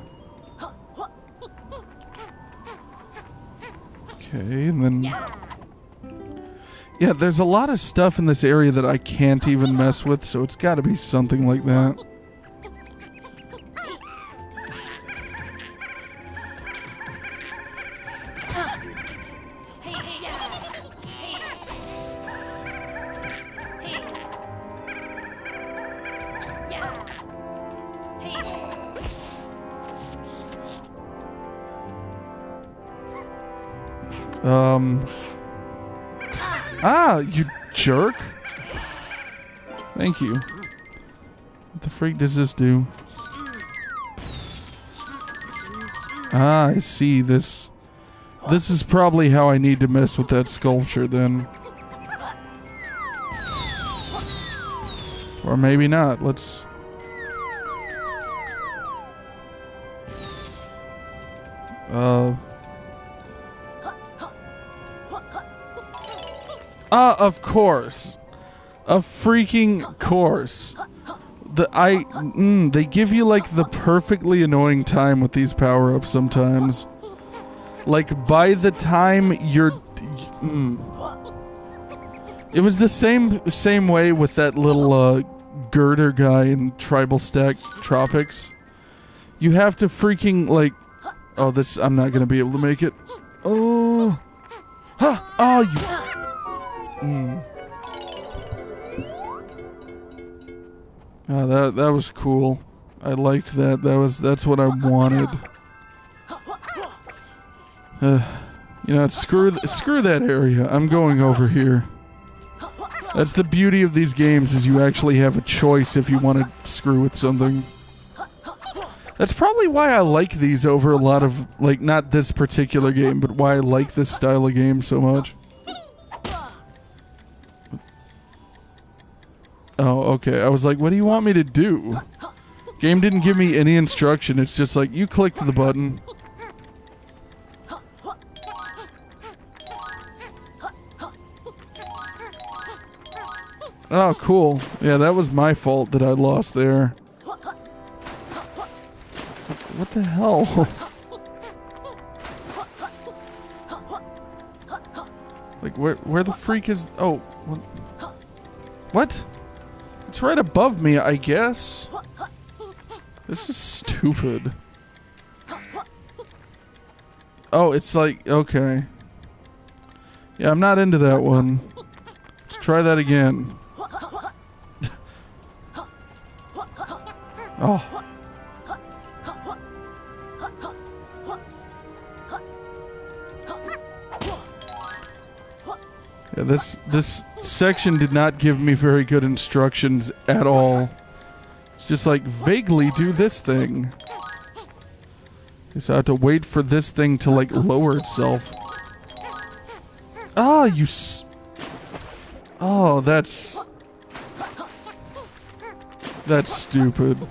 Okay, and then... Yeah, there's a lot of stuff in this area that I can't even mess with, so it's gotta be something like that. You. What the freak does this do? Ah, I see. This this is probably how I need to mess with that sculpture then. Or maybe not. Let's Uh Ah, of course. Of freaking course. The I mm, they give you like the perfectly annoying time with these power-ups sometimes. Like by the time you're mm. It was the same same way with that little uh girder guy in Tribalstack Tropics. You have to freaking like. Oh, this I'm not gonna be able to make it. Oh, ha! Oh, you. Mm. Oh, that that was cool. I liked that. That was that's what I wanted. Uh, you know, screw th- screw that area. I'm going over here. That's the beauty of these games is you actually have a choice if you want to screw with something. That's probably why I like these over a lot of like not this particular game, but why I like this style of game so much. Oh, okay. I was like, what do you want me to do? Game didn't give me any instruction. It's just like you clicked the button. Oh, cool. Yeah, that was my fault that I lost there. What the hell? like, where where the freak is... Oh, what? It's right above me, I guess. This is stupid. Oh, it's like... Okay. Yeah, I'm not into that one. Let's try that again. oh. Yeah, this this section did not give me very good instructions at all. It's just like vaguely do this thing. So I have to wait for this thing to like lower itself. Ah, you s- Oh, that's... That's stupid.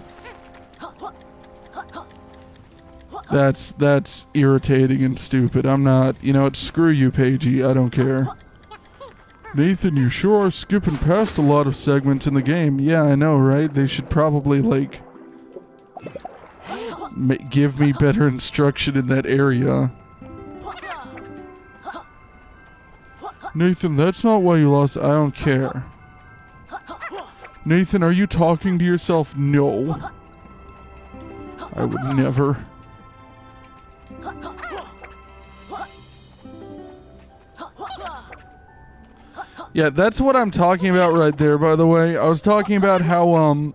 That's, that's irritating and stupid. I'm not, you know what, screw you, Pagie, I don't care. Nathan, you sure are skipping past a lot of segments in the game. Yeah, I know, right? They should probably, like, give me better instruction in that area. Nathan, that's not why you lost. I don't care. Nathan, are you talking to yourself? No. I would never. Yeah, that's what I'm talking about right there, by the way. I was talking about how, um,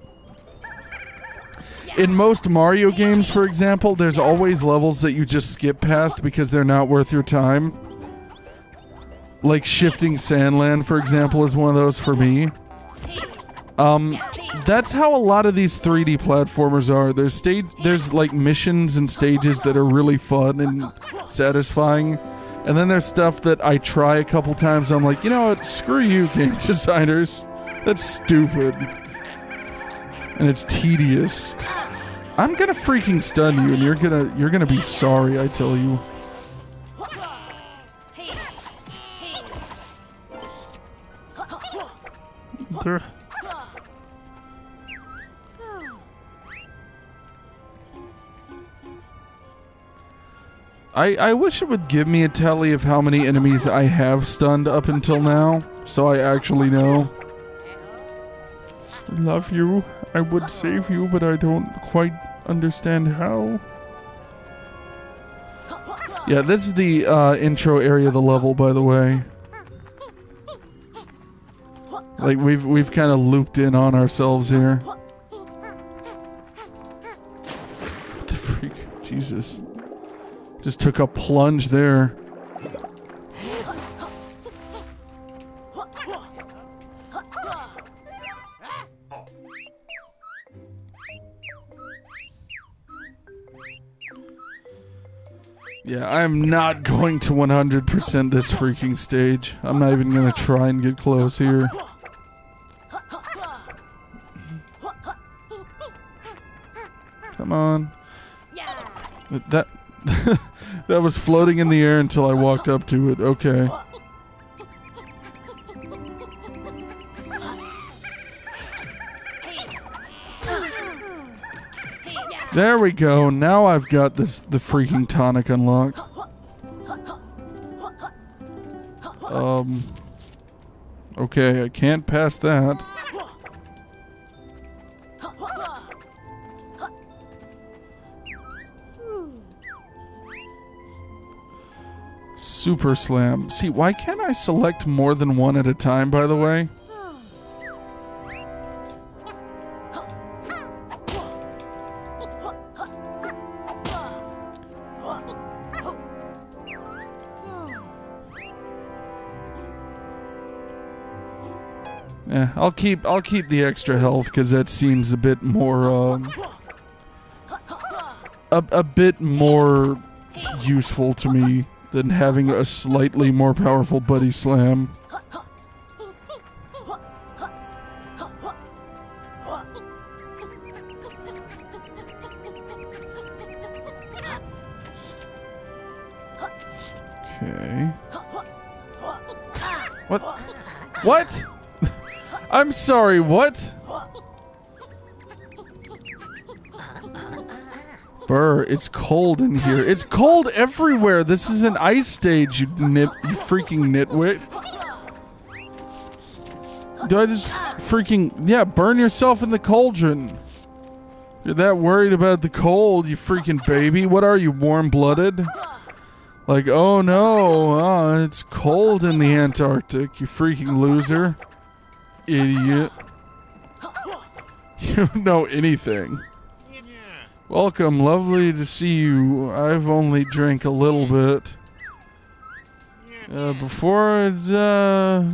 in most Mario games, for example, there's always levels that you just skip past because they're not worth your time. Like Shifting Sandland, for example, is one of those for me. Um, that's how a lot of these 3D platformers are. There's stage, there's like missions and stages that are really fun and satisfying, and then there's stuff that I try a couple times. I'm like, you know what? Screw you, game designers. That's stupid, and it's tedious. I'm gonna freaking stun you, and you're gonna you're gonna be sorry. I tell you. There. I, I wish it would give me a tally of how many enemies I have stunned up until now, so I actually know. Love you. I would save you, but I don't quite understand how. Yeah, this is the uh, intro area of the level, by the way. Like we've we've kind of looped in on ourselves here. What the freak? Jesus. Just took a plunge there. Yeah, I'm not going to 100% this freaking stage. I'm not even going to try and get close here. Come on. That that was floating in the air until I walked up to it. Okay. There we go. Now I've got this the freaking tonic unlocked. Um Okay, I can't pass that. Super Slam. See, why can't I select more than one at a time, by the way? Yeah, I'll keep I'll keep the extra health because that seems a bit more um, a a bit more useful to me than having a slightly more powerful buddy slam. Okay. What? What? I'm sorry, what? Burr, it's cold in here. It's cold everywhere. This is an ice stage, you nit, you freaking nitwit. Do I just freaking yeah, burn yourself in the cauldron? You're that worried about the cold, you freaking baby. What are you, warm-blooded? Like, oh no, oh, it's cold in the Antarctic, you freaking loser. Idiot. You don't know anything. Welcome, lovely to see you. I've only drank a little bit. Uh, before it, uh,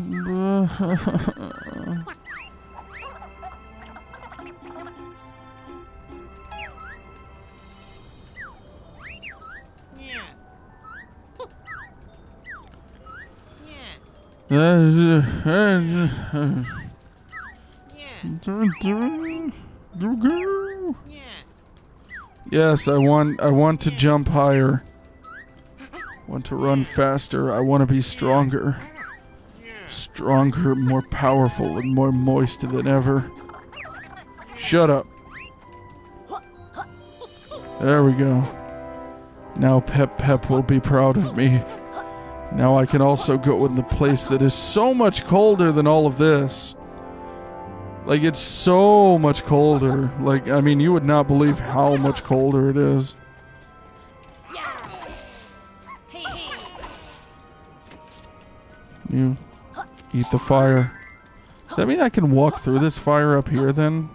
Yes, I want I want to jump higher. Want to run faster. I want to be stronger. Stronger, more powerful, and more moist than ever. Shut up. There we go. Now Pep Pep will be proud of me. Now I can also go in the place that is so much colder than all of this. Like, it's so much colder. Like, I mean, you would not believe how much colder it is. You eat the fire. Does that mean I can walk through this fire up here then?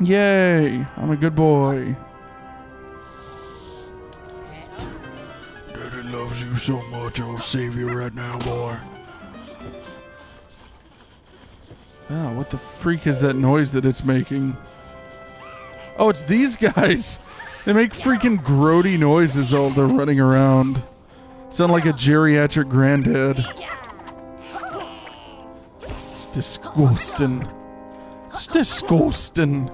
Yay! I'm a good boy. Daddy loves you so much, I'll save you right now, boy. Ah, what the freak is that noise that it's making? Oh, it's these guys. They make freaking grody noises while they're running around. Sound like a geriatric granddad. Disgusting. It's disgusting.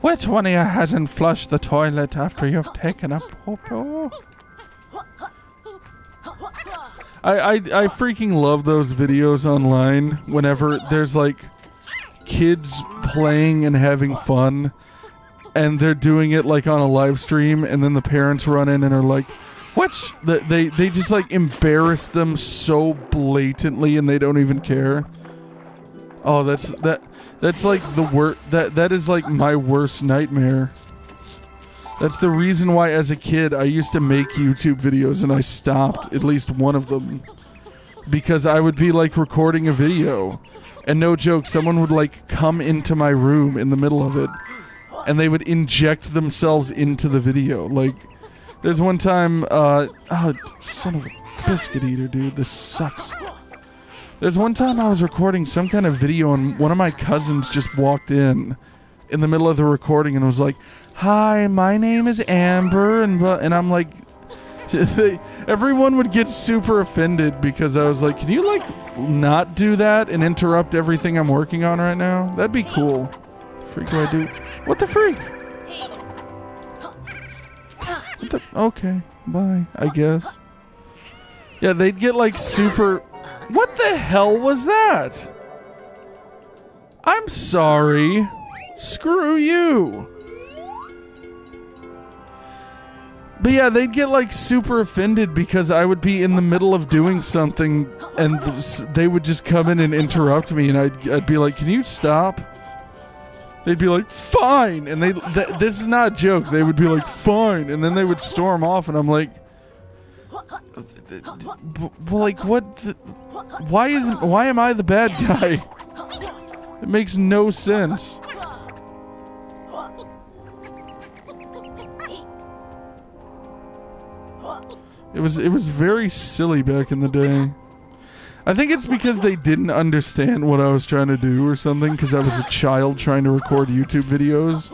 Which one of you hasn't flushed the toilet after you've taken a poop? I, I I freaking love those videos online whenever there's like kids playing and having fun and they're doing it like on a live stream and then the parents run in and are like what? They they just like embarrass them so blatantly and they don't even care. Oh that's that that's like the worst that that is like my worst nightmare that's the reason why, as a kid, I used to make YouTube videos and I stopped at least one of them. Because I would be like recording a video. And no joke, someone would like come into my room in the middle of it and they would inject themselves into the video. Like, there's one time, uh, oh, son of a biscuit eater, dude, this sucks. There's one time I was recording some kind of video and one of my cousins just walked in in the middle of the recording and was like, "Hi, my name is Amber," and and I'm like, everyone would get super offended because I was like, "Can you like not do that and interrupt everything I'm working on right now? That'd be cool." The freak do I do? What the freak? What the? Okay, bye. I guess. Yeah, they'd get like super. What the hell was that? I'm sorry. Screw you. But yeah, they'd get like super offended because I would be in the middle of doing something and th- they would just come in and interrupt me and I'd, I'd be like, can you stop? they'd be like, "Fine," and they th- this is not a joke. They would be like, "Fine," and then they would storm off, and I'm like, like what? The, why is why am I the bad guy? It makes no sense. It was it was very silly back in the day. I think it's because they didn't understand what I was trying to do or something because I was a child trying to record YouTube videos.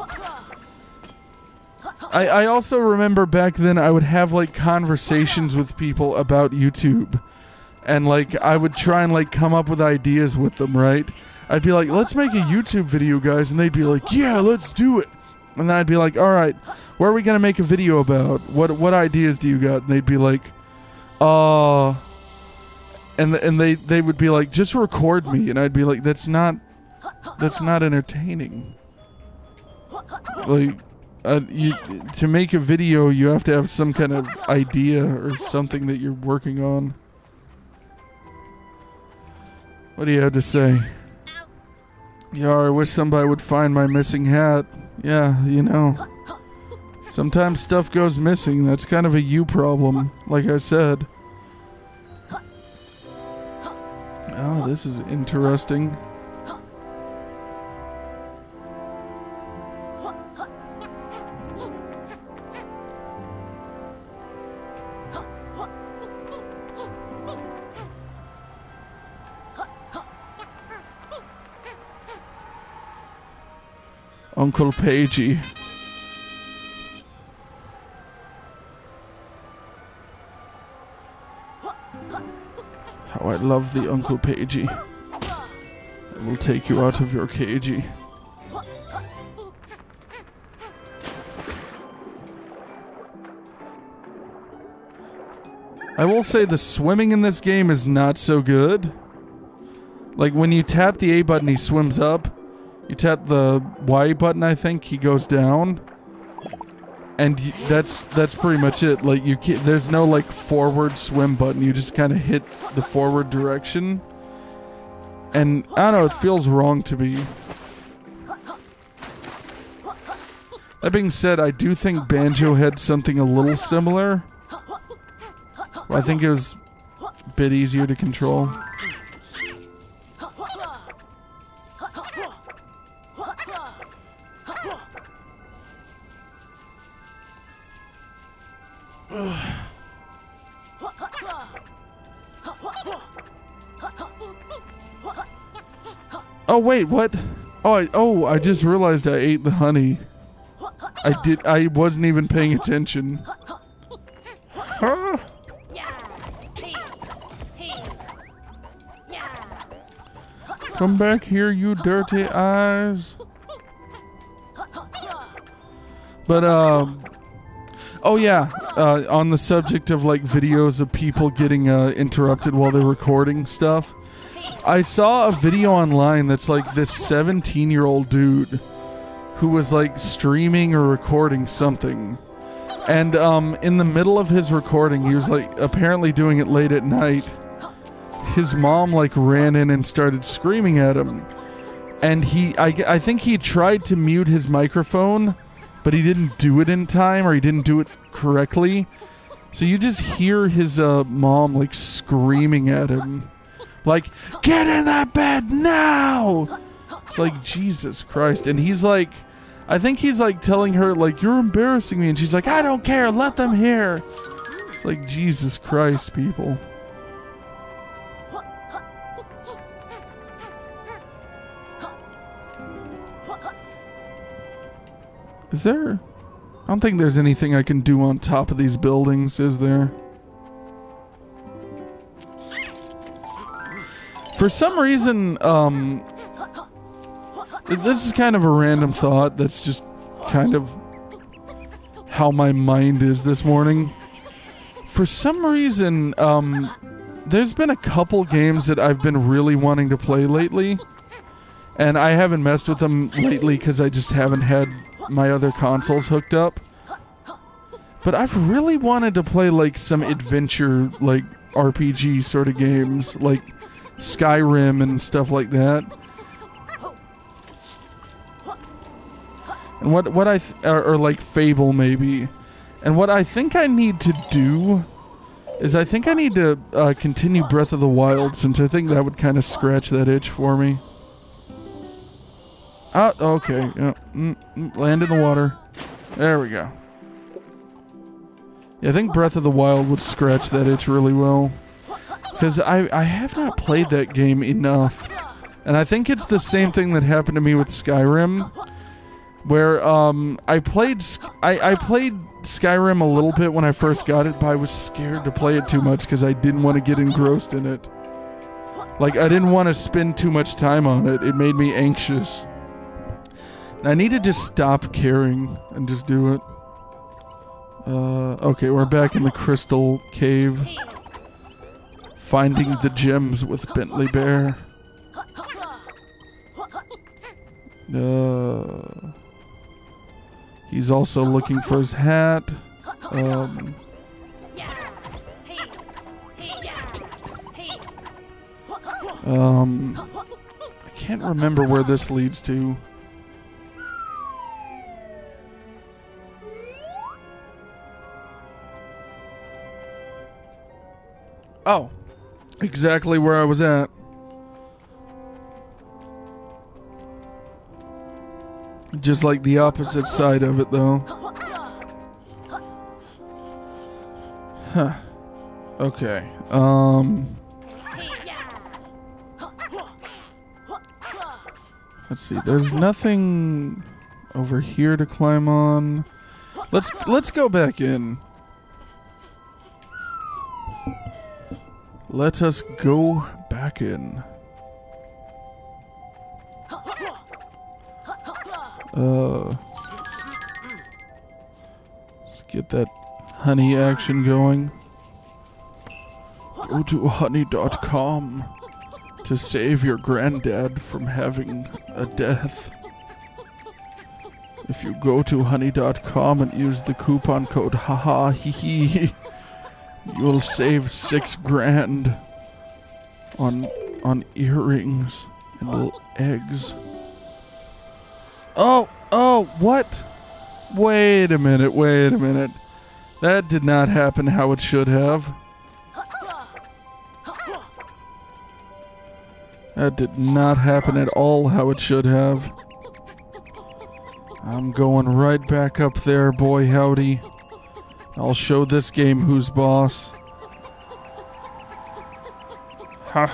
I, I also remember back then I would have like conversations with people about YouTube. And like I would try and like come up with ideas with them, right? I'd be like, let's make a YouTube video, guys. And they'd be like, yeah, let's do it. And then I'd be like, all right, what are we going to make a video about? What what ideas do you got? And they'd be like, uh, and and they they would be like, just record me. And I'd be like, that's not that's not entertaining. Like, uh, you to make a video, you have to have some kind of idea or something that you're working on. What do you have to say? Yeah, I wish somebody would find my missing hat. Yeah, you know. Sometimes stuff goes missing. That's kind of a you problem, like I said. Oh, this is interesting. Uncle Pagey. How I love the Uncle Pagey. I will take you out of your cagey. I will say the swimming in this game is not so good. Like when you tap the A button, he swims up. You tap the Y button, I think he goes down, and y- that's that's pretty much it. Like you, can't, there's no like forward swim button. You just kind of hit the forward direction, and I don't know. It feels wrong to me. That being said, I do think Banjo had something a little similar. I think it was a bit easier to control. Oh wait, what? Oh, I, oh, I just realized I ate the honey. I did. I wasn't even paying attention. Come back here, you dirty eyes. But um, oh yeah. Uh, on the subject of like videos of people getting uh, interrupted while they're recording stuff, I saw a video online that's like this 17 year old dude who was like streaming or recording something. And um, in the middle of his recording, he was like apparently doing it late at night. His mom like ran in and started screaming at him. And he, I, I think he tried to mute his microphone, but he didn't do it in time or he didn't do it correctly. So you just hear his uh, mom like screaming at him. Like, get in that bed now! It's like, Jesus Christ. And he's like, I think he's like telling her, like, you're embarrassing me. And she's like, I don't care. Let them hear. It's like, Jesus Christ, people. Is there. I don't think there's anything I can do on top of these buildings, is there? For some reason, um, this is kind of a random thought. That's just kind of how my mind is this morning. For some reason, um, there's been a couple games that I've been really wanting to play lately, and I haven't messed with them lately because I just haven't had my other consoles hooked up. But I've really wanted to play like some adventure, like RPG sort of games, like Skyrim and stuff like that. And what what I or, or like Fable maybe. And what I think I need to do is I think I need to uh, continue Breath of the Wild since I think that would kind of scratch that itch for me. Ah, okay. Yeah, mm, mm, land in the water. There we go. Yeah, I think Breath of the Wild would scratch that itch really well. Because I, I have not played that game enough. And I think it's the same thing that happened to me with Skyrim. Where um, I played I, I played Skyrim a little bit when I first got it, but I was scared to play it too much because I didn't want to get engrossed in it. Like I didn't want to spend too much time on it. It made me anxious. I need to just stop caring and just do it. Uh, okay, we're back in the crystal cave. Finding the gems with Bentley Bear. Uh, he's also looking for his hat. Um, um, I can't remember where this leads to. Oh, exactly where I was at. Just like the opposite side of it, though. Huh. Okay. Um. Let's see. There's nothing over here to climb on. Let's let's go back in. Let us go back in. Uh, let's get that honey action going. Go to honey.com to save your granddad from having a death. If you go to honey.com and use the coupon code haha hee hee You'll save six grand on on earrings and little eggs. Oh, oh, what? Wait a minute, wait a minute. That did not happen how it should have. That did not happen at all how it should have. I'm going right back up there, boy howdy. I'll show this game who's boss. Huh.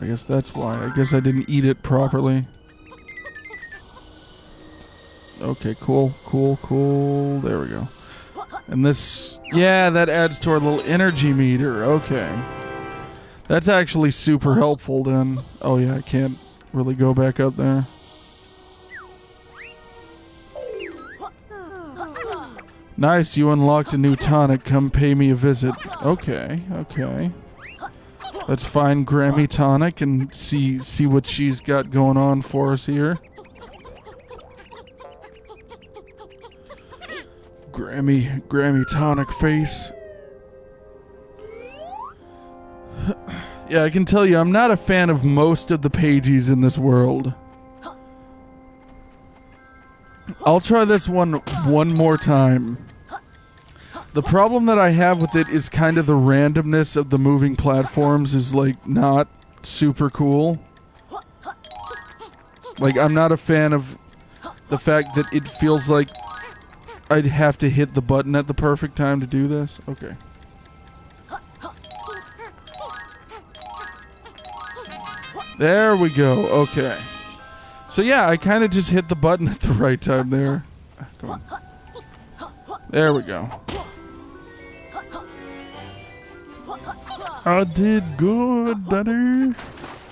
I guess that's why. I guess I didn't eat it properly. Okay, cool, cool, cool. There we go. And this, yeah, that adds to our little energy meter. Okay. That's actually super helpful then. Oh yeah, I can't really go back up there. Nice, you unlocked a new tonic. Come pay me a visit. Okay, okay. Let's find Grammy Tonic and see see what she's got going on for us here. Grammy Grammy Tonic face. yeah, I can tell you I'm not a fan of most of the pages in this world. I'll try this one one more time. The problem that I have with it is kind of the randomness of the moving platforms is like not super cool. Like I'm not a fan of the fact that it feels like I'd have to hit the button at the perfect time to do this. Okay. There we go. Okay. So yeah, I kind of just hit the button at the right time there. There we go. I did good, Daddy.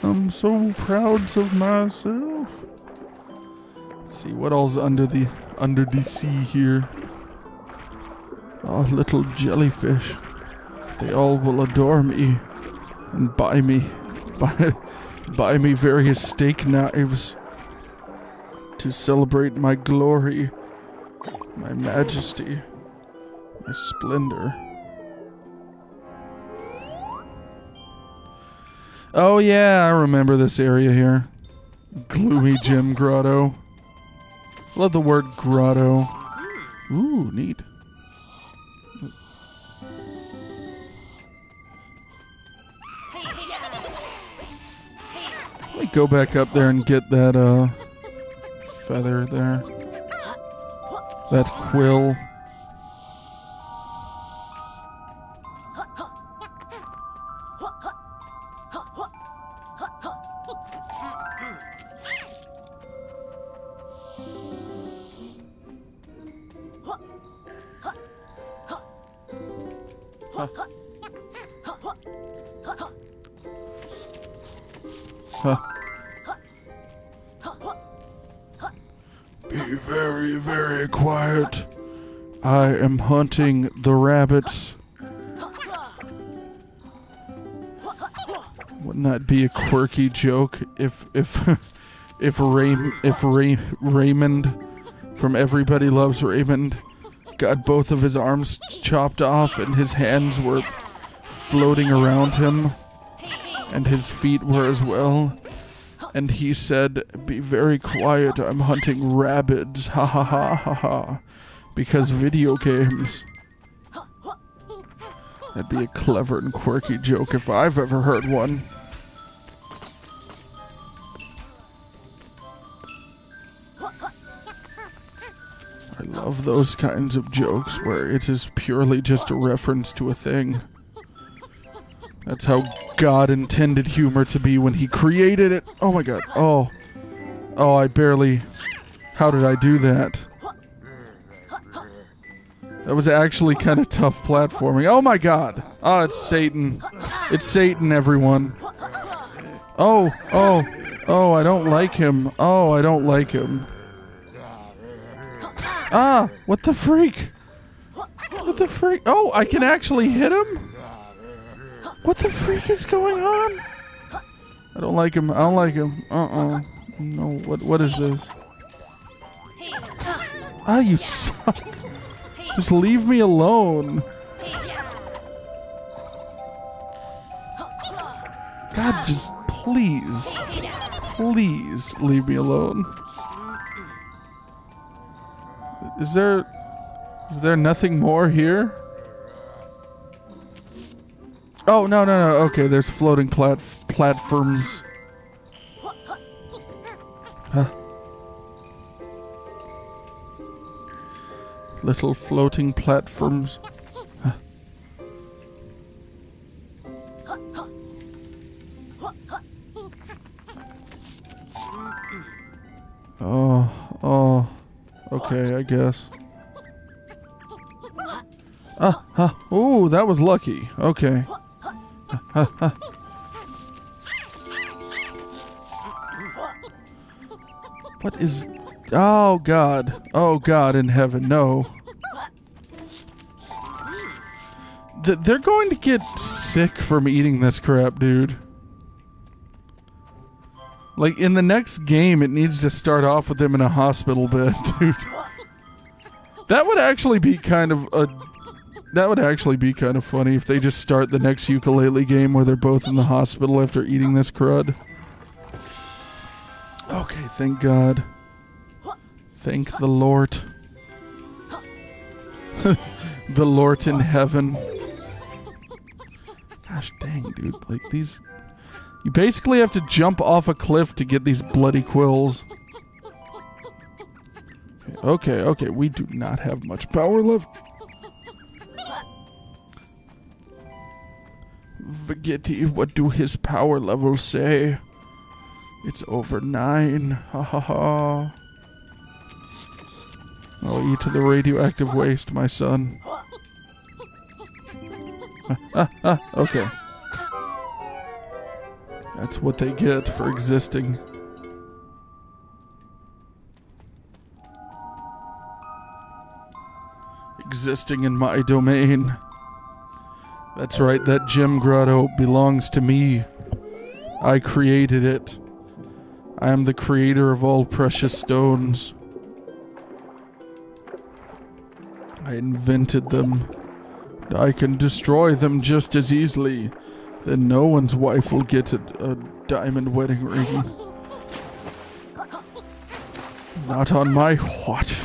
I'm so proud of myself. Let's see what all's under the under the sea here. Oh, little jellyfish. They all will adore me and buy me buy buy me various steak knives to celebrate my glory, my majesty, my splendor. Oh yeah, I remember this area here. Gloomy Gym Grotto. Love the word grotto. Ooh, neat. Let me go back up there and get that uh feather there. That quill. Be very, very quiet. I am hunting the rabbits. Wouldn't that be a quirky joke if if if Ray if Ray, Raymond from Everybody Loves Raymond got both of his arms chopped off and his hands were floating around him and his feet were as well. And he said, Be very quiet, I'm hunting rabbits. Ha ha ha ha ha. Because video games. That'd be a clever and quirky joke if I've ever heard one. I love those kinds of jokes where it is purely just a reference to a thing. That's how God intended humor to be when He created it. Oh my God. Oh. Oh, I barely. How did I do that? That was actually kind of tough platforming. Oh my God. Oh, it's Satan. It's Satan, everyone. Oh, oh, oh, I don't like him. Oh, I don't like him. Ah, what the freak? What the freak? Oh, I can actually hit him? What the freak is going on? I don't like him. I don't like him. Uh-uh. No, what what is this? Ah, you suck. Just leave me alone. God, just please. Please leave me alone. Is there is there nothing more here? Oh no no no! Okay, there's floating plat platforms. Huh. Little floating platforms. Huh. Oh oh. Okay, I guess. Ah, ah, ooh, that was lucky. Okay. What is. Oh, God. Oh, God in heaven, no. Th- they're going to get sick from eating this crap, dude. Like, in the next game, it needs to start off with them in a hospital bed, dude. That would actually be kind of a that would actually be kind of funny if they just start the next Yooka-Laylee game where they're both in the hospital after eating this crud. Okay, thank God. Thank the Lord. the Lord in heaven. Gosh dang, dude. Like, these. You basically have to jump off a cliff to get these bloody quills. Okay, okay, we do not have much power left. Vegeta, what do his power levels say? It's over nine. Ha ha ha. I'll eat to the radioactive waste, my son. Ah, ah, ah, okay. That's what they get for existing. Existing in my domain. That's right, that gem grotto belongs to me. I created it. I am the creator of all precious stones. I invented them. I can destroy them just as easily. Then no one's wife will get a, a diamond wedding ring. Not on my watch.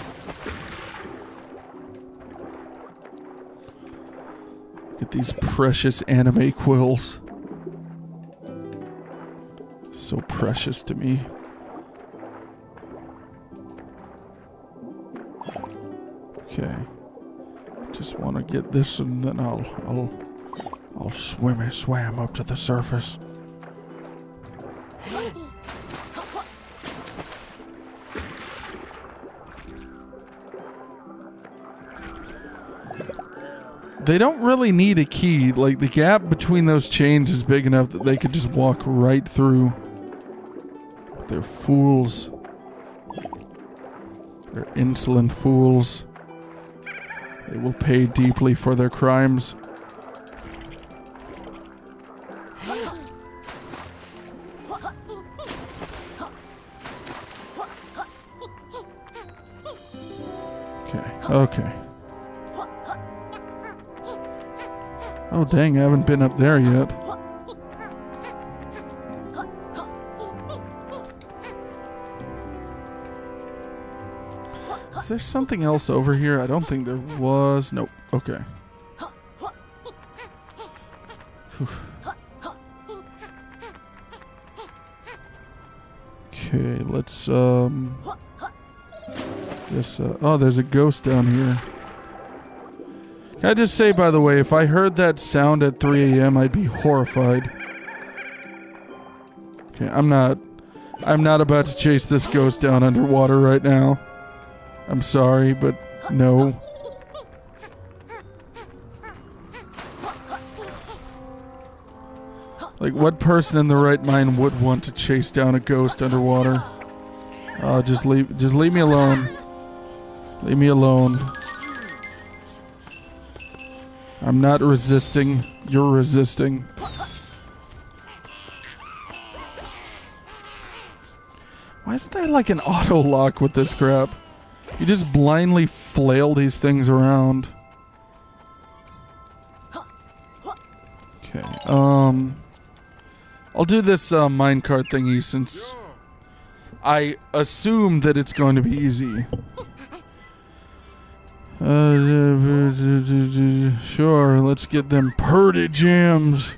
These precious anime quills. So precious to me. Okay. Just want to get this and then I'll I'll I'll swim it swam up to the surface. They don't really need a key. Like the gap between those chains is big enough that they could just walk right through. They're fools. They're insolent fools. They will pay deeply for their crimes. Okay, okay. Oh dang, I haven't been up there yet. Is there something else over here? I don't think there was. Nope. Okay. Okay, let's um Yes, uh, oh, there's a ghost down here. Can I just say, by the way, if I heard that sound at 3 a.m., I'd be horrified. Okay, I'm not. I'm not about to chase this ghost down underwater right now. I'm sorry, but no. Like, what person in the right mind would want to chase down a ghost underwater? Oh, just leave, just leave me alone. Leave me alone. I'm not resisting. You're resisting. Why isn't there like an auto lock with this crap? You just blindly flail these things around. Okay, um... I'll do this uh, minecart thingy since I assume that it's going to be easy. Uh, sure, let's get them purdy gems.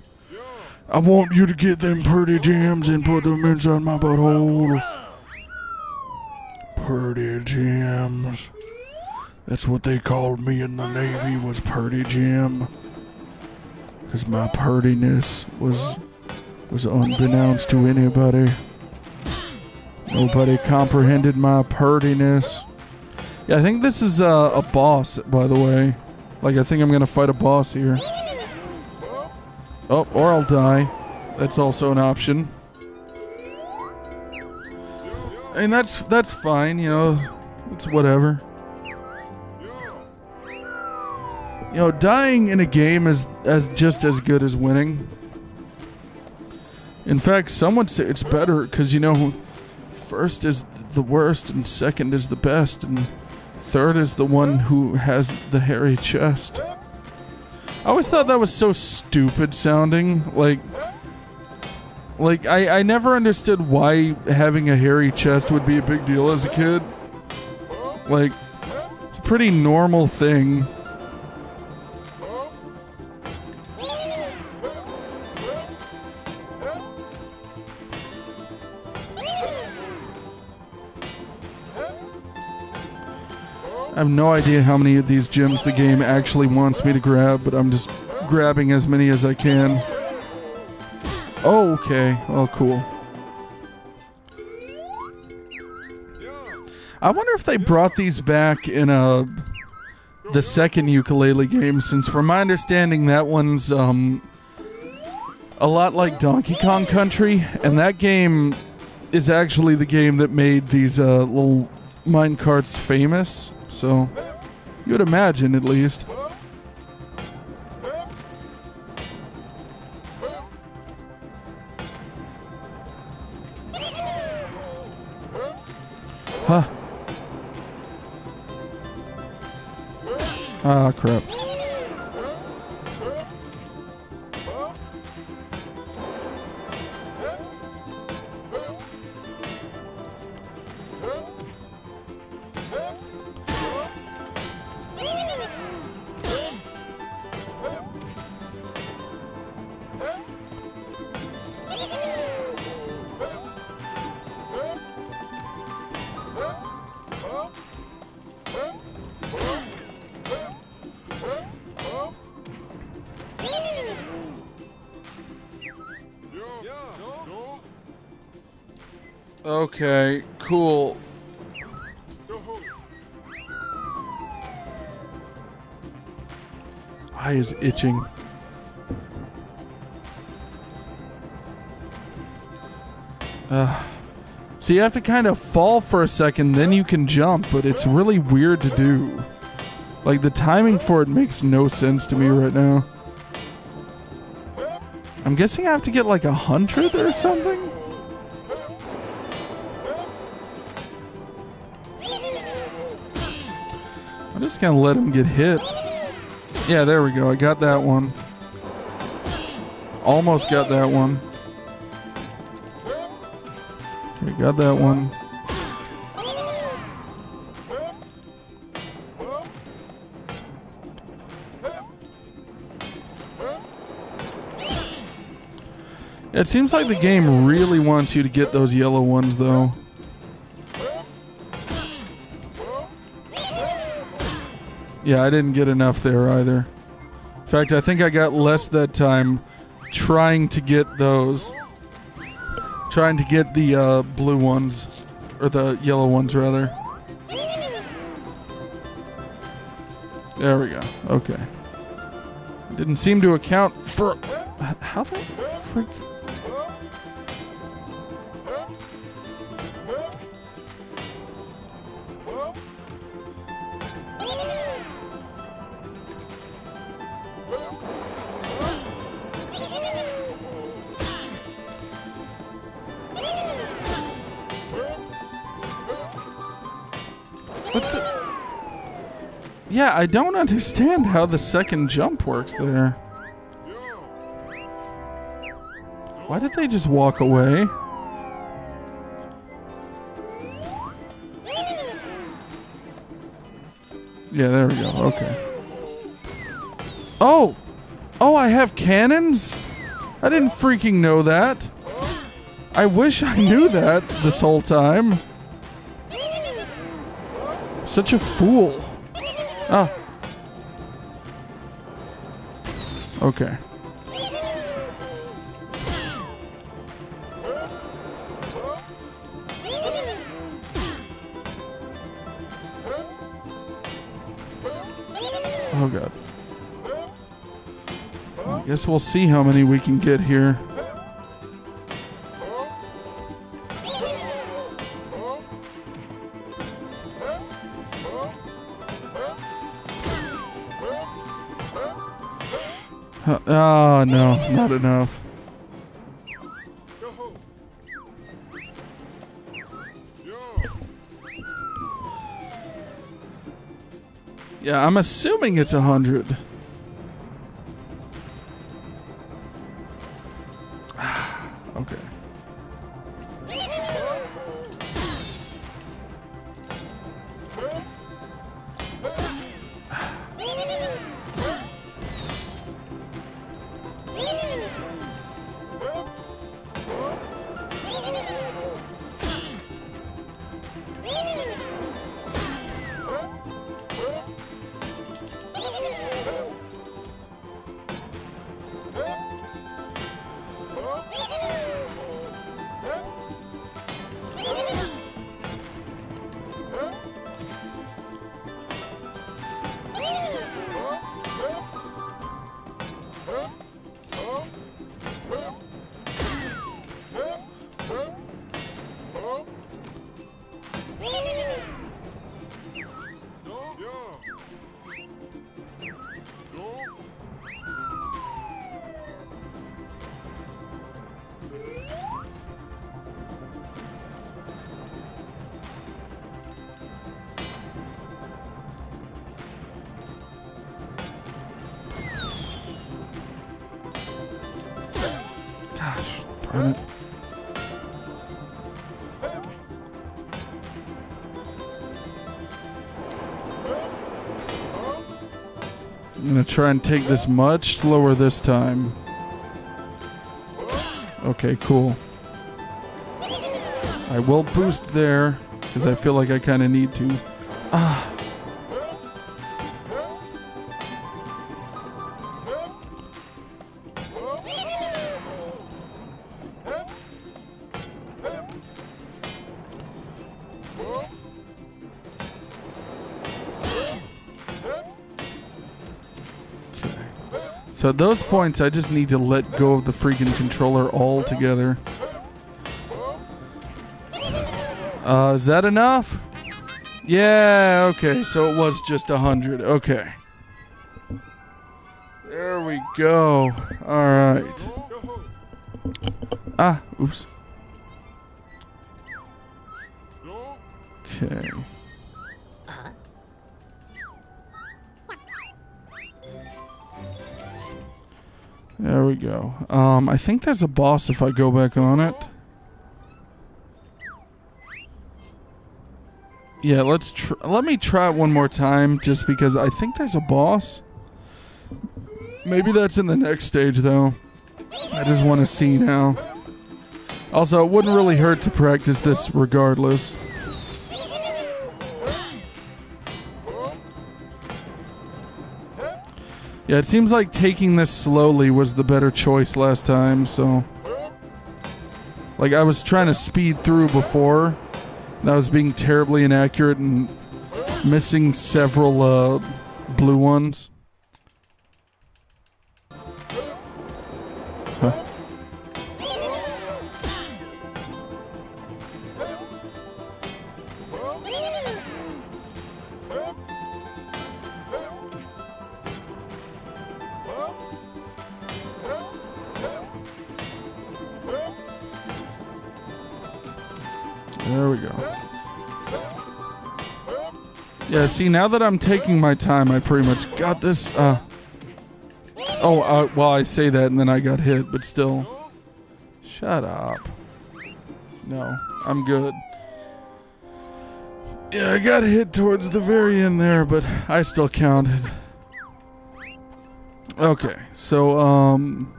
I want you to get them purdy gems and put them inside my butthole. Purdy gems. That's what they called me in the Navy was Purdy Gem. Because my purdiness was was unbeknownst to anybody. Nobody comprehended my purdiness. Yeah, I think this is uh, a boss, by the way. Like, I think I'm gonna fight a boss here. Oh, or I'll die. That's also an option. And that's that's fine, you know. It's whatever. You know, dying in a game is as just as good as winning. In fact, some would say it's better because you know, first is the worst, and second is the best, and third is the one who has the hairy chest. I always thought that was so stupid sounding. Like, like I, I never understood why having a hairy chest would be a big deal as a kid. Like, it's a pretty normal thing. I have no idea how many of these gems the game actually wants me to grab, but I'm just grabbing as many as I can. Oh, okay. Oh, cool. I wonder if they brought these back in a the second Yooka-Laylee game, since from my understanding that one's um a lot like Donkey Kong Country, and that game is actually the game that made these uh, little mine carts famous. So, you would imagine at least. Huh. Ah, crap. Cool. Eye is itching. Uh, so you have to kind of fall for a second, then you can jump, but it's really weird to do. Like the timing for it makes no sense to me right now. I'm guessing I have to get like a hundred or something? Just gonna let him get hit. Yeah, there we go. I got that one. Almost got that one. We got that one. It seems like the game really wants you to get those yellow ones, though. Yeah, I didn't get enough there either. In fact, I think I got less that time trying to get those. Trying to get the uh, blue ones. Or the yellow ones, rather. There we go. Okay. Didn't seem to account for... How the frick... Yeah, I don't understand how the second jump works there. Why did they just walk away? Yeah, there we go. Okay. Oh! Oh, I have cannons? I didn't freaking know that. I wish I knew that this whole time. Such a fool. Ah. Okay. Oh god. I guess we'll see how many we can get here. Enough. Yeah, I'm assuming it's a hundred. Try and take this much slower this time. Okay, cool. I will boost there because I feel like I kind of need to. Ah. So at those points, I just need to let go of the freaking controller altogether. Uh, is that enough? Yeah, okay, so it was just a hundred. Okay. There we go. Alright. Ah, oops. Um, I think there's a boss if I go back on it. Yeah, let's let me try it one more time just because I think there's a boss. Maybe that's in the next stage though. I just want to see now. Also, it wouldn't really hurt to practice this regardless. Yeah, it seems like taking this slowly was the better choice last time, so. Like, I was trying to speed through before, and I was being terribly inaccurate and missing several uh, blue ones. Yeah, see, now that I'm taking my time, I pretty much got this. Uh, oh, uh, well, I say that and then I got hit, but still. Shut up. No, I'm good. Yeah, I got hit towards the very end there, but I still counted. Okay, so, um.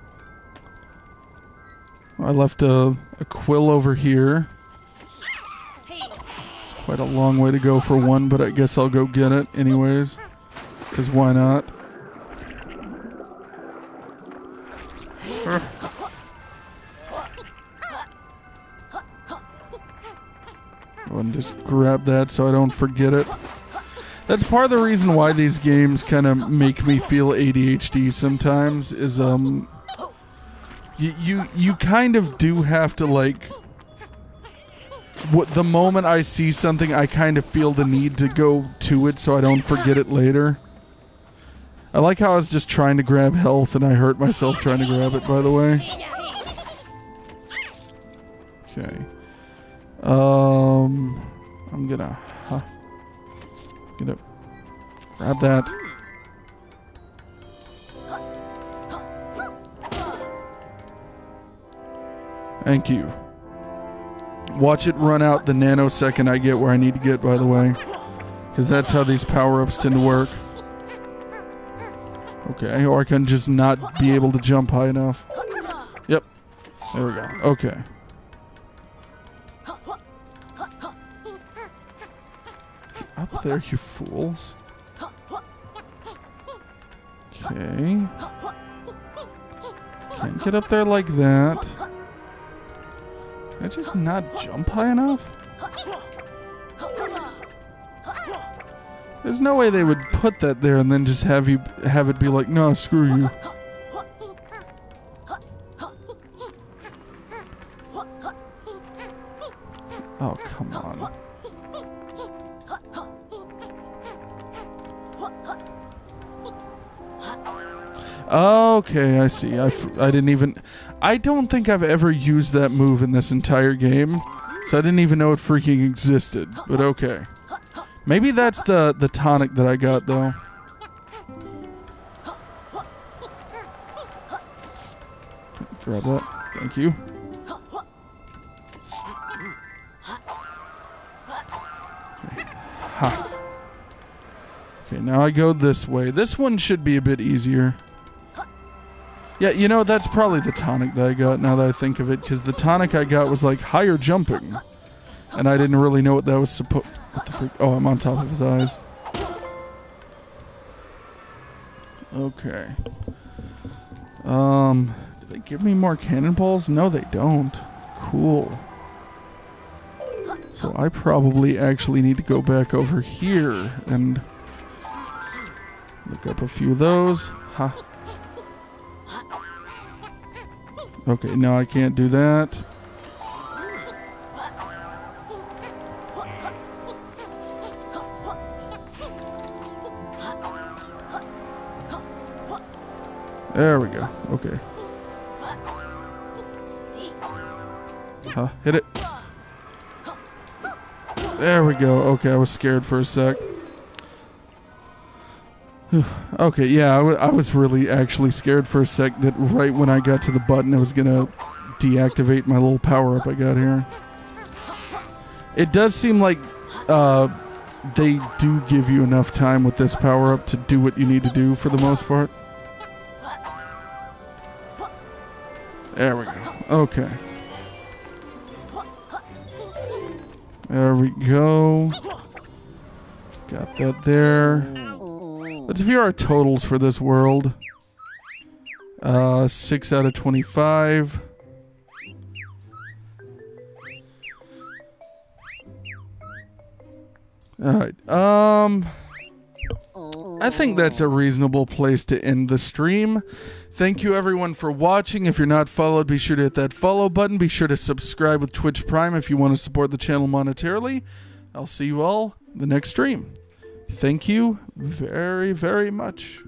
I left a, a quill over here. Quite a long way to go for one, but I guess I'll go get it anyways. Because why not? Go and just grab that so I don't forget it. That's part of the reason why these games kind of make me feel ADHD sometimes. Is um, you you you kind of do have to like what the moment I see something, I kind of feel the need to go to it so I don't forget it later. I like how I was just trying to grab health and I hurt myself trying to grab it, by the way. Okay. Um, I'm gonna, huh, gonna grab that. Thank you. Watch it run out the nanosecond I get where I need to get, by the way. Because that's how these power-ups tend to work. Okay, or I can just not be able to jump high enough. Yep. There we go. Okay. Up there, you fools. Okay. Can't get up there like that. I just not jump high enough? There's no way they would put that there and then just have you have it be like, no, screw you. Oh, come on. Okay, I see. I, f- I didn't even. I don't think I've ever used that move in this entire game, so I didn't even know it freaking existed. But okay. Maybe that's the, the tonic that I got, though. Grab that. Thank you. Okay. Ha. Okay, now I go this way. This one should be a bit easier. Yeah, you know, that's probably the tonic that I got now that I think of it, because the tonic I got was like higher jumping. And I didn't really know what that was supposed... What the freak? Oh, I'm on top of his eyes. Okay. Um, do they give me more cannonballs? No, they don't. Cool. So I probably actually need to go back over here and look up a few of those. Ha. Okay, no, I can't do that. There we go. Okay. Huh, hit it. There we go. Okay, I was scared for a sec. okay, yeah, I, w- I was really actually scared for a sec that right when I got to the button, it was to deactivate my little power up I got here. It does seem like uh, they do give you enough time with this power up to do what you need to do for the most part. There we go. Okay. There we go. Got that there. Let's view our totals for this world. Uh, 6 out of 25. Alright, um... I think that's a reasonable place to end the stream. Thank you everyone for watching. If you're not followed, be sure to hit that follow button. Be sure to subscribe with Twitch Prime if you want to support the channel monetarily. I'll see you all the next stream. Thank you very, very much.